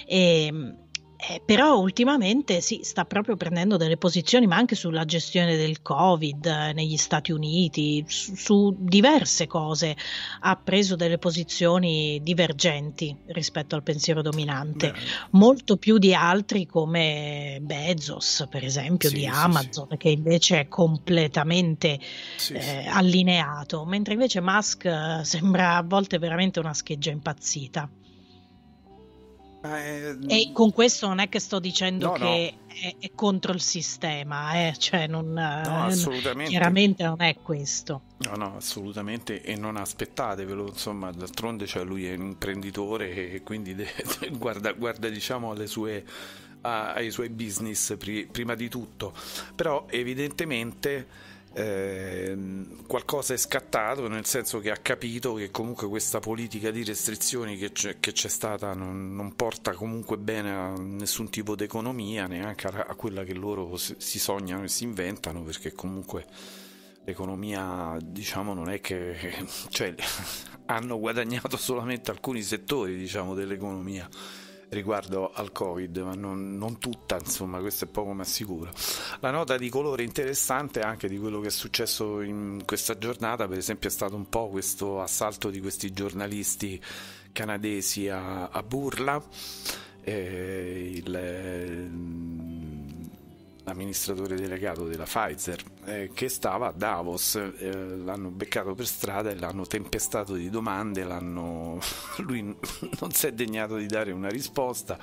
E, ehm, eh, però ultimamente sì, sta proprio prendendo delle posizioni, ma anche sulla gestione del Covid eh, negli Stati Uniti, su, su, diverse cose ha preso delle posizioni divergenti rispetto al pensiero dominante, Beh. molto più di altri come Bezos, per esempio, sì, di Amazon, sì, sì. che invece è completamente eh, allineato, mentre invece Musk eh, sembra a volte veramente una scheggia impazzita. Eh, e con questo non è che sto dicendo no, che no. È, è, contro il sistema, eh? cioè non, no, eh, assolutamente. chiaramente non è questo. No, no, assolutamente, e non aspettatevelo, insomma, d'altronde cioè, lui è un imprenditore e quindi deve, guarda, guarda diciamo alle sue, ai suoi business prima di tutto, però evidentemente eh, qualcosa è scattato nel senso che ha capito che comunque questa politica di restrizioni che c'è, che c'è stata non, non, porta comunque bene a nessun tipo di economia neanche a, a quella che loro si, si sognano e si inventano perché comunque l'economia diciamo non è che cioè, hanno guadagnato solamente alcuni settori diciamo dell'economia riguardo al Covid, ma non, non, tutta, insomma, questo è poco ma sicuro. La nota di colore interessante anche di quello che è successo in questa giornata, per esempio, è stato un po' questo assalto di questi giornalisti canadesi a, a Burla. Eh, il, l'amministratore delegato della Pfizer eh, che stava a Davos eh, l'hanno beccato per strada e l'hanno tempestato di domande lui non si è degnato di dare una risposta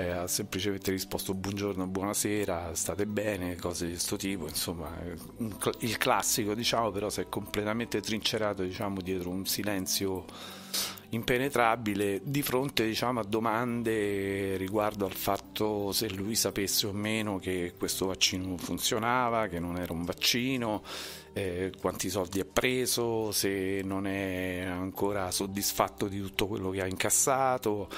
eh, ha semplicemente risposto buongiorno, buonasera, state bene, cose di questo tipo, insomma, un, il classico, diciamo, però si è completamente trincerato, diciamo, dietro un silenzio impenetrabile di fronte diciamo, a domande riguardo al fatto se lui sapesse o meno che questo vaccino funzionava, che non era un vaccino, eh, quanti soldi ha preso, se non è ancora soddisfatto di tutto quello che ha incassato.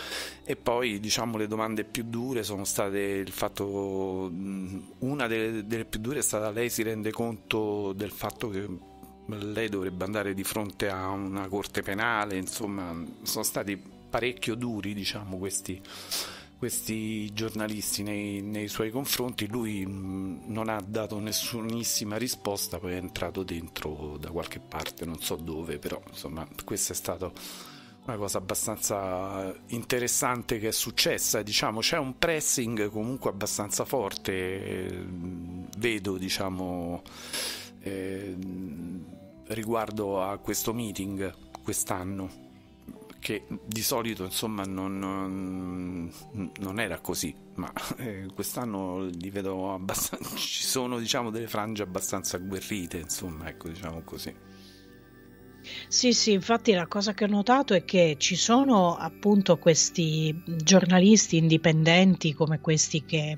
E poi diciamo le domande più dure sono state il fatto una delle, delle più dure è stata lei si rende conto del fatto che lei dovrebbe andare di fronte a una corte penale, insomma, sono stati parecchio duri, diciamo, questi, questi giornalisti nei, nei, suoi confronti. Lui mh, non ha dato nessunissima risposta, poi è entrato dentro da qualche parte, non so dove, però insomma, questa è stata una cosa abbastanza interessante che è successa, diciamo, c'è un pressing comunque abbastanza forte, vedo, diciamo, eh, riguardo a questo meeting quest'anno che di solito insomma non, non, non era così ma eh, quest'anno li vedo abbastanza ci sono diciamo delle frange abbastanza agguerrite insomma ecco diciamo così. Sì, sì, infatti la cosa che ho notato è che ci sono appunto questi giornalisti indipendenti come questi che,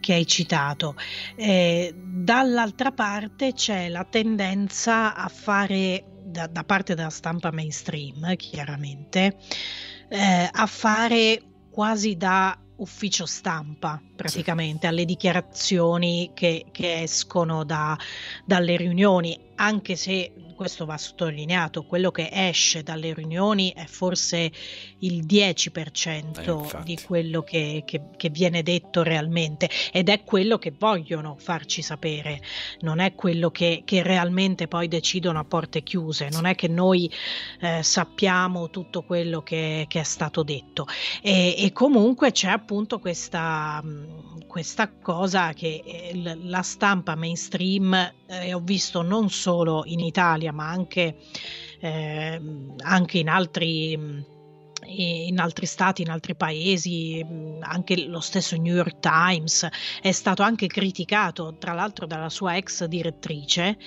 che hai citato. Eh, dall'altra parte c'è la tendenza a fare, da, da parte della stampa mainstream chiaramente, eh, a fare quasi da ufficio stampa praticamente, sì. alle dichiarazioni che, che escono da, dalle riunioni, anche se questo va sottolineato, quello che esce dalle riunioni è forse il 10% eh, di quello che, che, che, viene detto realmente ed è quello che vogliono farci sapere, non è quello che, che realmente poi decidono a porte chiuse, non è che noi eh, sappiamo tutto quello che, è stato detto. E, e comunque c'è appunto questa, questa cosa che eh, la stampa mainstream eh, ho visto non solo in Italia ma anche, eh, anche in altri in altri stati, in altri paesi, anche lo stesso New York Times è stato anche criticato, tra l'altro dalla sua ex direttrice,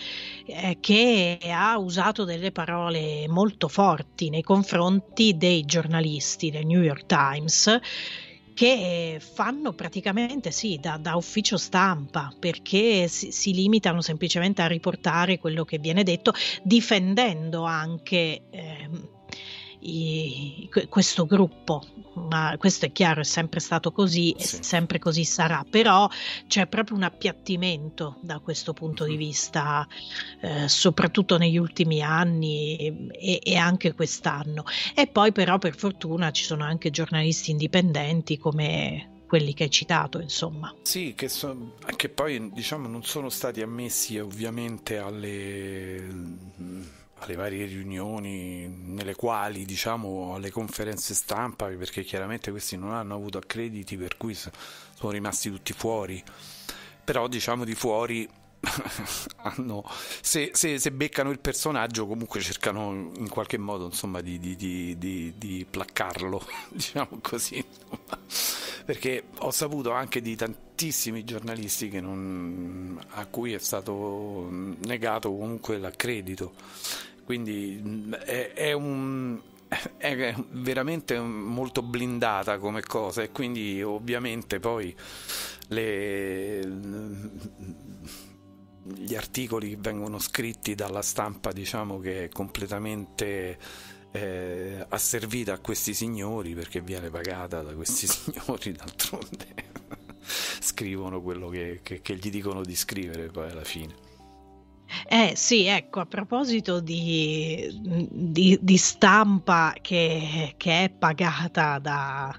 eh, che ha usato delle parole molto forti nei confronti dei giornalisti del New York Times che fanno praticamente sì da, da ufficio stampa perché si, si, limitano semplicemente a riportare quello che viene detto difendendo anche eh, i, questo gruppo, ma questo è chiaro, è sempre stato così sì. e sempre così sarà, però c'è proprio un appiattimento da questo punto di vista, eh, soprattutto negli ultimi anni e, e, anche quest'anno. E poi però per fortuna ci sono anche giornalisti indipendenti come quelli che hai citato, insomma. Sì, che, so, che poi diciamo non sono stati ammessi ovviamente alle alle varie riunioni nelle quali diciamo alle conferenze stampa perché chiaramente questi non hanno avuto accrediti per cui sono rimasti tutti fuori. Però diciamo di fuori hanno, se, se, se, beccano il personaggio comunque cercano in qualche modo insomma di, di, di, di placcarlo diciamo così perché ho saputo anche di tantissimi giornalisti non, a cui è stato negato comunque l'accredito quindi mm, è, è, un, è veramente molto blindata come cosa e quindi ovviamente poi le, gli articoli che vengono scritti dalla stampa diciamo che è completamente eh, asservita a questi signori perché viene pagata da questi signori d'altronde scrivono quello che, che, che gli dicono di scrivere poi alla fine eh sì, ecco, a proposito di, di, di stampa che, che, è pagata da,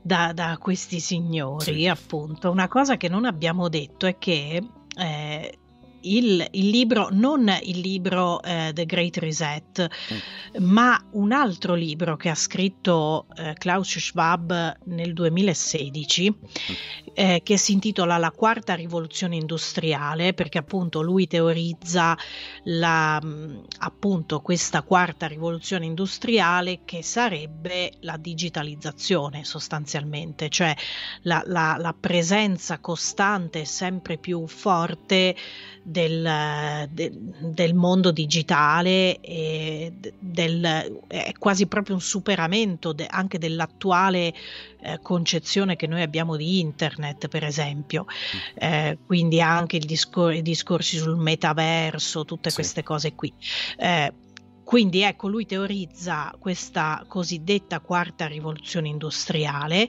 da, da questi signori, sì. appunto, una cosa che non abbiamo detto è che eh, il, il, libro, non il libro eh, The Great Reset, mm. ma un altro libro che ha scritto eh, Klaus Schwab nel 2016, mm. eh, che si intitola La quarta rivoluzione industriale, perché appunto lui teorizza la, mm, appunto questa quarta rivoluzione industriale che sarebbe la digitalizzazione sostanzialmente, cioè la, la, la presenza costante e sempre più forte del, de, del mondo digitale e del, è quasi proprio un superamento de, anche dell'attuale eh, concezione che noi abbiamo di internet per esempio. Eh, quindi anche discor- i discorsi sul metaverso tutte sì. queste cose qui. Eh, quindi ecco, lui teorizza questa cosiddetta quarta rivoluzione industriale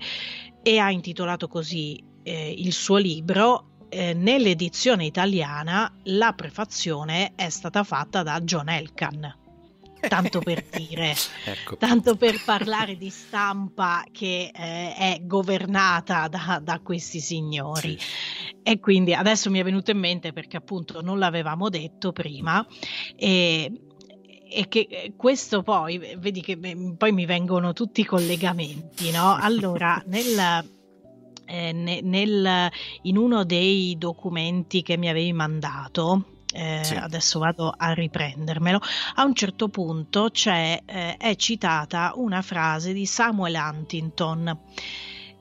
e ha intitolato così eh, il suo libro eh, nell'edizione italiana la prefazione è stata fatta da John Elkan. Tanto per dire, ecco. tanto per parlare di stampa che eh, è governata da, da questi signori. Sì. E quindi adesso mi è venuto in mente perché appunto non l'avevamo detto prima. E, e che eh, questo poi, vedi che poi mi vengono tutti i collegamenti, no? Allora, nel, eh, nel, in uno dei documenti che mi avevi mandato, eh, sì. adesso vado a riprendermelo, a un certo punto c'è, eh, è citata una frase di Samuel Huntington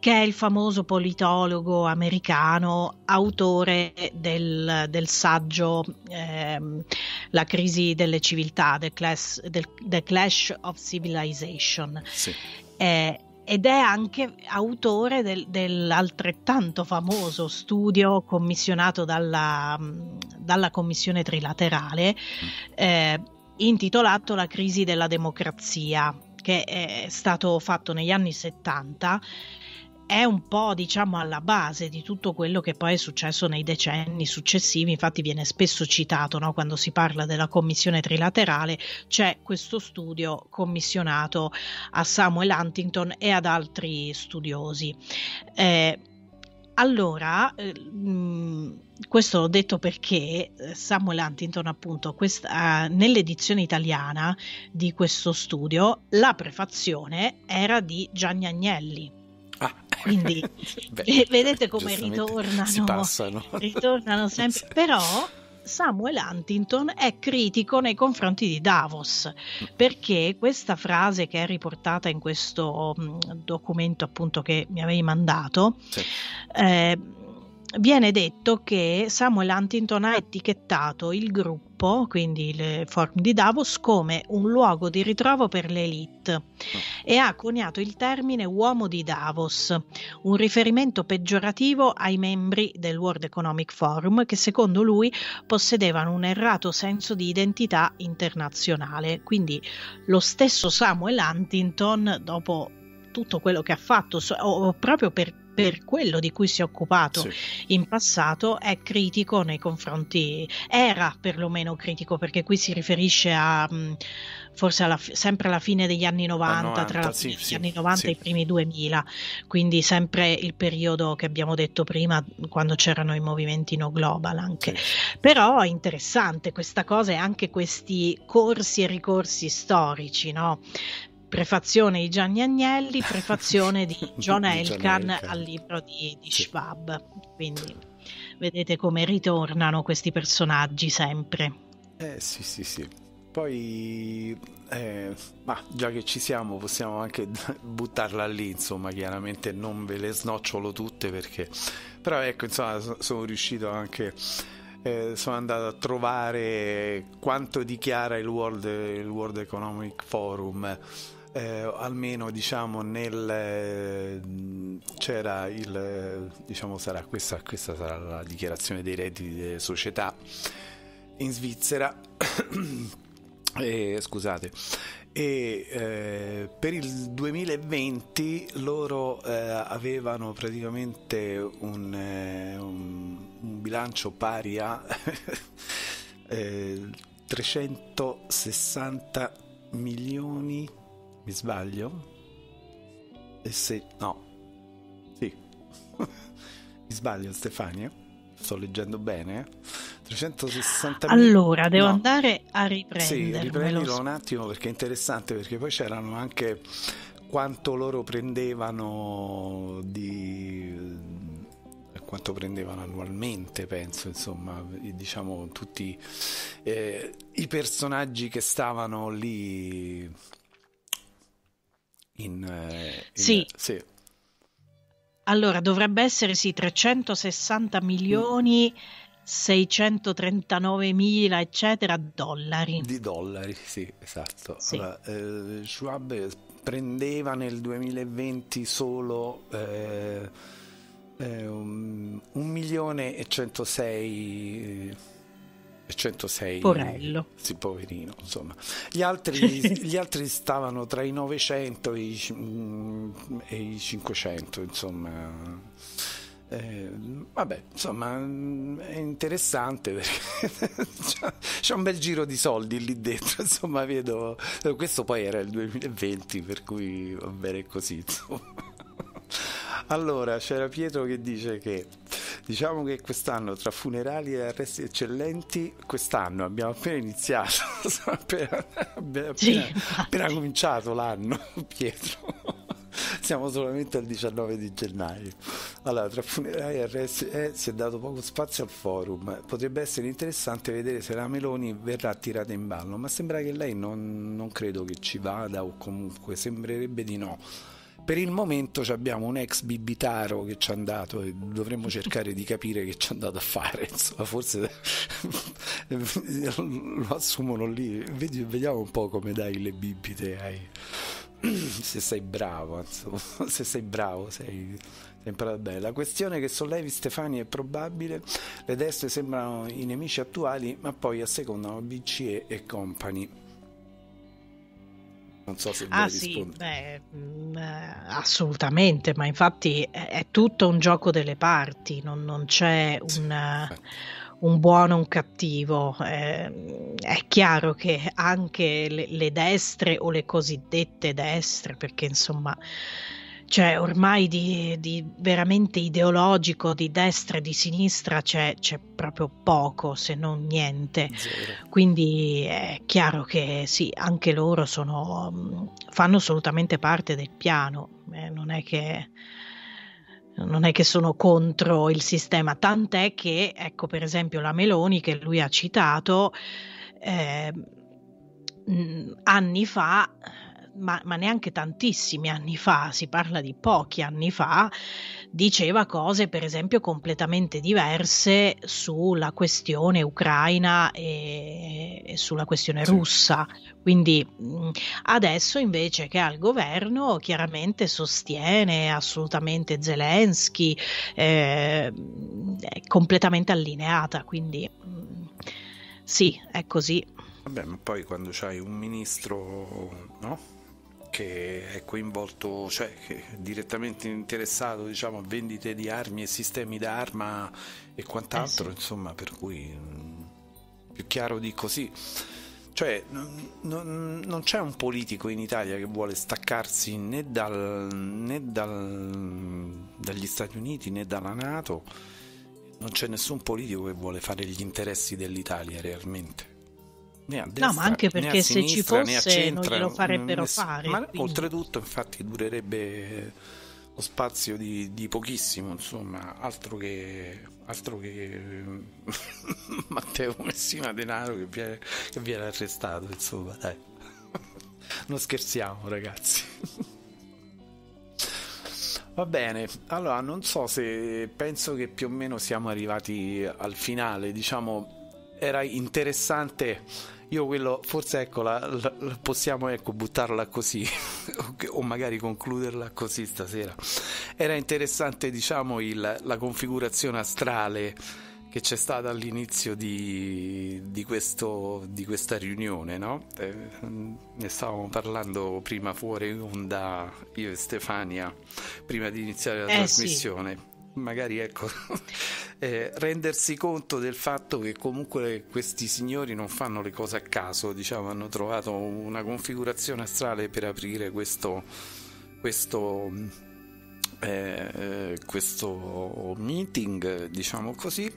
che è il famoso politologo americano, autore del, del saggio ehm, La crisi delle civiltà, The Clash, the clash of Civilization. Sì. Ed è anche autore del, dell'altrettanto famoso studio commissionato dalla, dalla Commissione Trilaterale eh, intitolato La crisi della democrazia, che è stato fatto negli anni 70 è un po' diciamo alla base di tutto quello che poi è successo nei decenni successivi, infatti viene spesso citato no? quando si parla della commissione trilaterale, c'è questo studio commissionato a Samuel Huntington e ad altri studiosi. Eh, allora, eh, questo l'ho detto perché eh, Samuel Huntington, appunto, questa, nell'edizione italiana di questo studio, la prefazione era di Gianni Agnelli. Quindi Beh, vedete come ritornano, ritornano sempre, però Samuel Huntington è critico nei confronti di Davos perché questa frase che è riportata in questo um, documento appunto che mi avevi mandato sì. eh, viene detto che Samuel Huntington ha etichettato il gruppo, quindi il forum di Davos, come un luogo di ritrovo per l'elite e ha coniato il termine uomo di Davos, un riferimento peggiorativo ai membri del World Economic Forum che secondo lui possedevano un errato senso di identità internazionale. Quindi lo stesso Samuel Huntington, dopo tutto quello che ha fatto, o proprio per per quello di cui si è occupato sì. in passato è critico nei confronti, era perlomeno critico perché qui si riferisce a forse alla, sempre alla fine degli anni 90, 90 tra sì, gli sì, anni 90 sì. e i primi 2000, quindi sempre il periodo che abbiamo detto prima quando c'erano i movimenti no global anche. Però è interessante questa cosa e anche questi corsi e ricorsi storici, no? Prefazione di Gianni Agnelli, prefazione di John Elkan al libro di, di sì. Schwab. Quindi vedete come ritornano questi personaggi sempre. Eh sì, sì, sì. Poi, eh, ma già che ci siamo, possiamo anche buttarla lì, insomma, chiaramente non ve le snocciolo tutte perché... Però ecco, insomma, sono riuscito anche... Eh, sono andato a trovare quanto dichiara il World, il World Economic Forum eh, almeno diciamo nel eh, c'era il diciamo sarà questa, questa sarà la dichiarazione dei redditi delle società in Svizzera. Eh, scusate. E eh, per il 2020 loro eh, avevano praticamente un, eh, un, un, bilancio pari a 360 eh, milioni mi sbaglio? E se no, sì, mi sbaglio Stefania? Sto leggendo bene? 360 Allora, devo no. andare a riprendere. Sì, riprendilo un attimo perché è interessante perché poi c'erano anche quanto loro prendevano di quanto prendevano annualmente, penso, insomma, diciamo tutti eh, i personaggi che stavano lì in, eh, in sì. sì. Allora, dovrebbe essere sì, 360 milioni. Mm. 639 mila eccetera dollari di dollari sì esatto sì. Allora, eh, Schwab prendeva nel 2020 solo eh, eh, un, un milione e 106 106 Porello. Sì, poverino, insomma. Gli altri, gli altri stavano tra i 900 e i, mm, e i 500, insomma. Eh, vabbè, insomma, è interessante perché c'è un bel giro di soldi lì dentro. Insomma, vedo. Questo poi era il 2020, per cui va bene così. Insomma. Allora, c'era Pietro che dice che diciamo che quest'anno tra funerali e arresti eccellenti, quest'anno abbiamo appena iniziato, appena, abbiamo appena, sì, appena cominciato l'anno, Pietro. Siamo solamente al 19 di gennaio. Allora, tra funerali e arresti eh, si è dato poco spazio al forum. Potrebbe essere interessante vedere se la Meloni verrà tirata in ballo, ma sembra che lei non, non credo che ci vada o comunque sembrerebbe di no per il momento abbiamo un ex bibitaro che ci è andato e dovremmo cercare di capire che ci è andato a fare. Insomma, forse lo assumono lì. Vediamo un po' come dai le bibite ai... Se sei bravo, insomma, se sei bravo, sei, imparato. La questione che sollevi Stefani è probabile, le destre sembrano i nemici attuali, ma poi assecondano BCE e compagni Non so se ah, sì, beh, mm, eh, assolutamente, ma infatti è, è, tutto un gioco delle parti, non, non c'è un, un, buono o un cattivo. Eh, è chiaro che anche le, le destre o le cosiddette destre, perché insomma cioè ormai di, di, veramente ideologico di destra e di sinistra c'è, c'è proprio poco se non niente Zero. quindi è chiaro che sì anche loro sono, fanno assolutamente parte del piano eh, non è che non è che sono contro il sistema, tant'è che, ecco per esempio la Meloni che lui ha citato, eh, anni fa ma, ma, neanche tantissimi anni fa, si parla di pochi anni fa, diceva cose per esempio completamente diverse sulla questione ucraina e, e sulla questione russa. Quindi adesso invece che al governo chiaramente sostiene assolutamente Zelensky, eh, è completamente allineata, quindi sì, è così. Vabbè, ma poi quando c'hai un ministro, no? Che è coinvolto, cioè che è direttamente interessato diciamo, a vendite di armi e sistemi d'arma e quant'altro, eh sì. insomma, per cui mm, più chiaro di così. Cioè, non, non, c'è un politico in Italia che vuole staccarsi né, dal, né dal, dagli Stati Uniti né dalla Nato, non c'è nessun politico che vuole fare gli interessi dell'Italia realmente. Destra, no, ma anche perché se sinistra, ci fosse non glielo farebbero ness- fare. Ma quindi. oltretutto, infatti, durerebbe lo spazio di, di pochissimo, insomma, altro che, altro che Matteo Messina Denaro che viene, che viene arrestato, insomma, dai. non scherziamo, ragazzi. Va bene, allora non so se penso che più o meno siamo arrivati al finale, diciamo era interessante io quello, forse ecco, la, la, possiamo ecco, buttarla così o magari concluderla così stasera. Era interessante, diciamo, il, la configurazione astrale che c'è stata all'inizio di, di, questo, di questa riunione, no? eh, ne stavamo parlando prima fuori onda io e Stefania, prima di iniziare la eh, trasmissione. Sì magari ecco, eh, rendersi conto del fatto che comunque questi signori non fanno le cose a caso, diciamo, hanno trovato una configurazione astrale per aprire questo, questo, eh, questo meeting, diciamo così,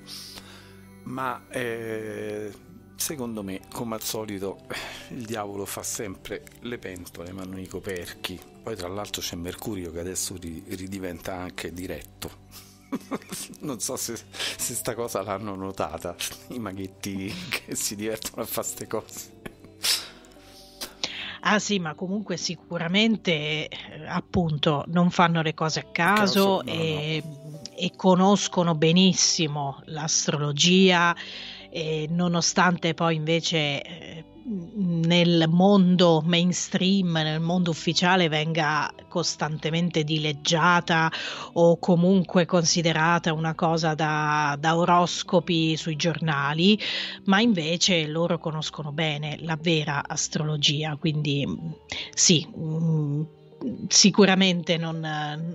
ma eh, secondo me, come al solito, il diavolo fa sempre le pentole ma non i coperchi. Poi tra l'altro c'è Mercurio che adesso ridiventa anche diretto. non so se, se sta cosa l'hanno notata, i maghetti che si divertono a fare queste cose. Ah sì, ma comunque sicuramente eh, appunto non fanno le cose a caso, caso no, e, no. e, conoscono benissimo l'astrologia, e nonostante poi invece eh, nel mondo mainstream, nel mondo ufficiale venga costantemente dileggiata o comunque considerata una cosa da, da oroscopi sui giornali, ma invece loro conoscono bene la vera astrologia, quindi sì, mm, sicuramente non,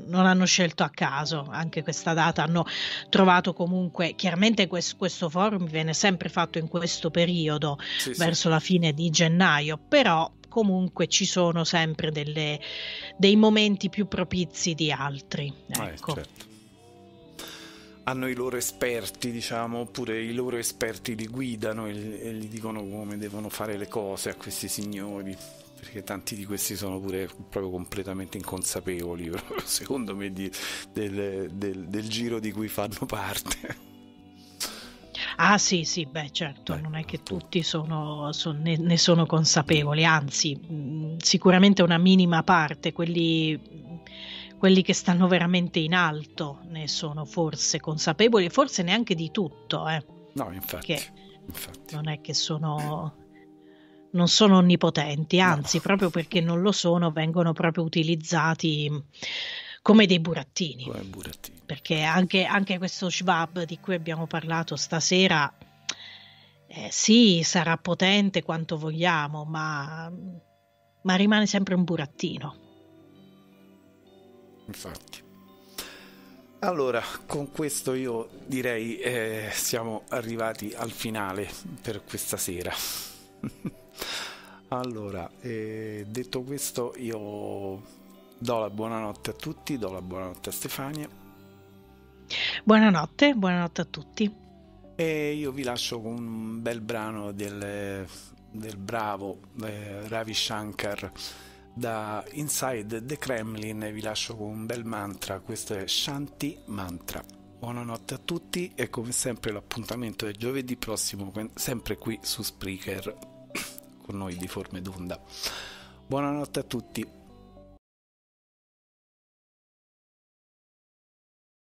non, hanno scelto a caso anche questa data, hanno trovato comunque, chiaramente questo, questo forum viene sempre fatto in questo periodo, sì, verso sì. la fine di gennaio, però comunque ci sono sempre delle, dei momenti più propizi di altri. Ah, eh, ecco. Eh, certo. Hanno i loro esperti, diciamo, oppure i loro esperti li guidano e, e gli dicono come devono fare le cose a questi signori perché tanti di questi sono pure proprio completamente inconsapevoli, secondo me, di, del, del, del giro di cui fanno parte. Ah sì, sì, beh certo, beh, non è che tutti sono, sono, ne, ne, sono consapevoli, anzi mh, sicuramente una minima parte, quelli, quelli, che stanno veramente in alto ne sono forse consapevoli, forse neanche di tutto. Eh, no, infatti, infatti. Non è che sono non sono onnipotenti, anzi, no. proprio perché non lo sono, vengono proprio utilizzati come dei burattini. Come burattini. Perché anche, anche, questo Schwab di cui abbiamo parlato stasera, eh, sì, sarà potente quanto vogliamo, ma ma rimane sempre un burattino. Infatti. Allora, con questo io direi eh, siamo arrivati al finale per questa sera. allora, eh, detto questo, io do la buonanotte a tutti, do la buonanotte a Stefania. Buonanotte, buonanotte a tutti. E io vi lascio con un bel brano del, del bravo eh, Ravi Shankar da Inside the Kremlin vi lascio con un bel mantra, questo è Shanti Mantra. Buonanotte a tutti e come sempre l'appuntamento è giovedì prossimo, sempre qui su Spreaker con noi di Forme d'Onda. Buonanotte a tutti.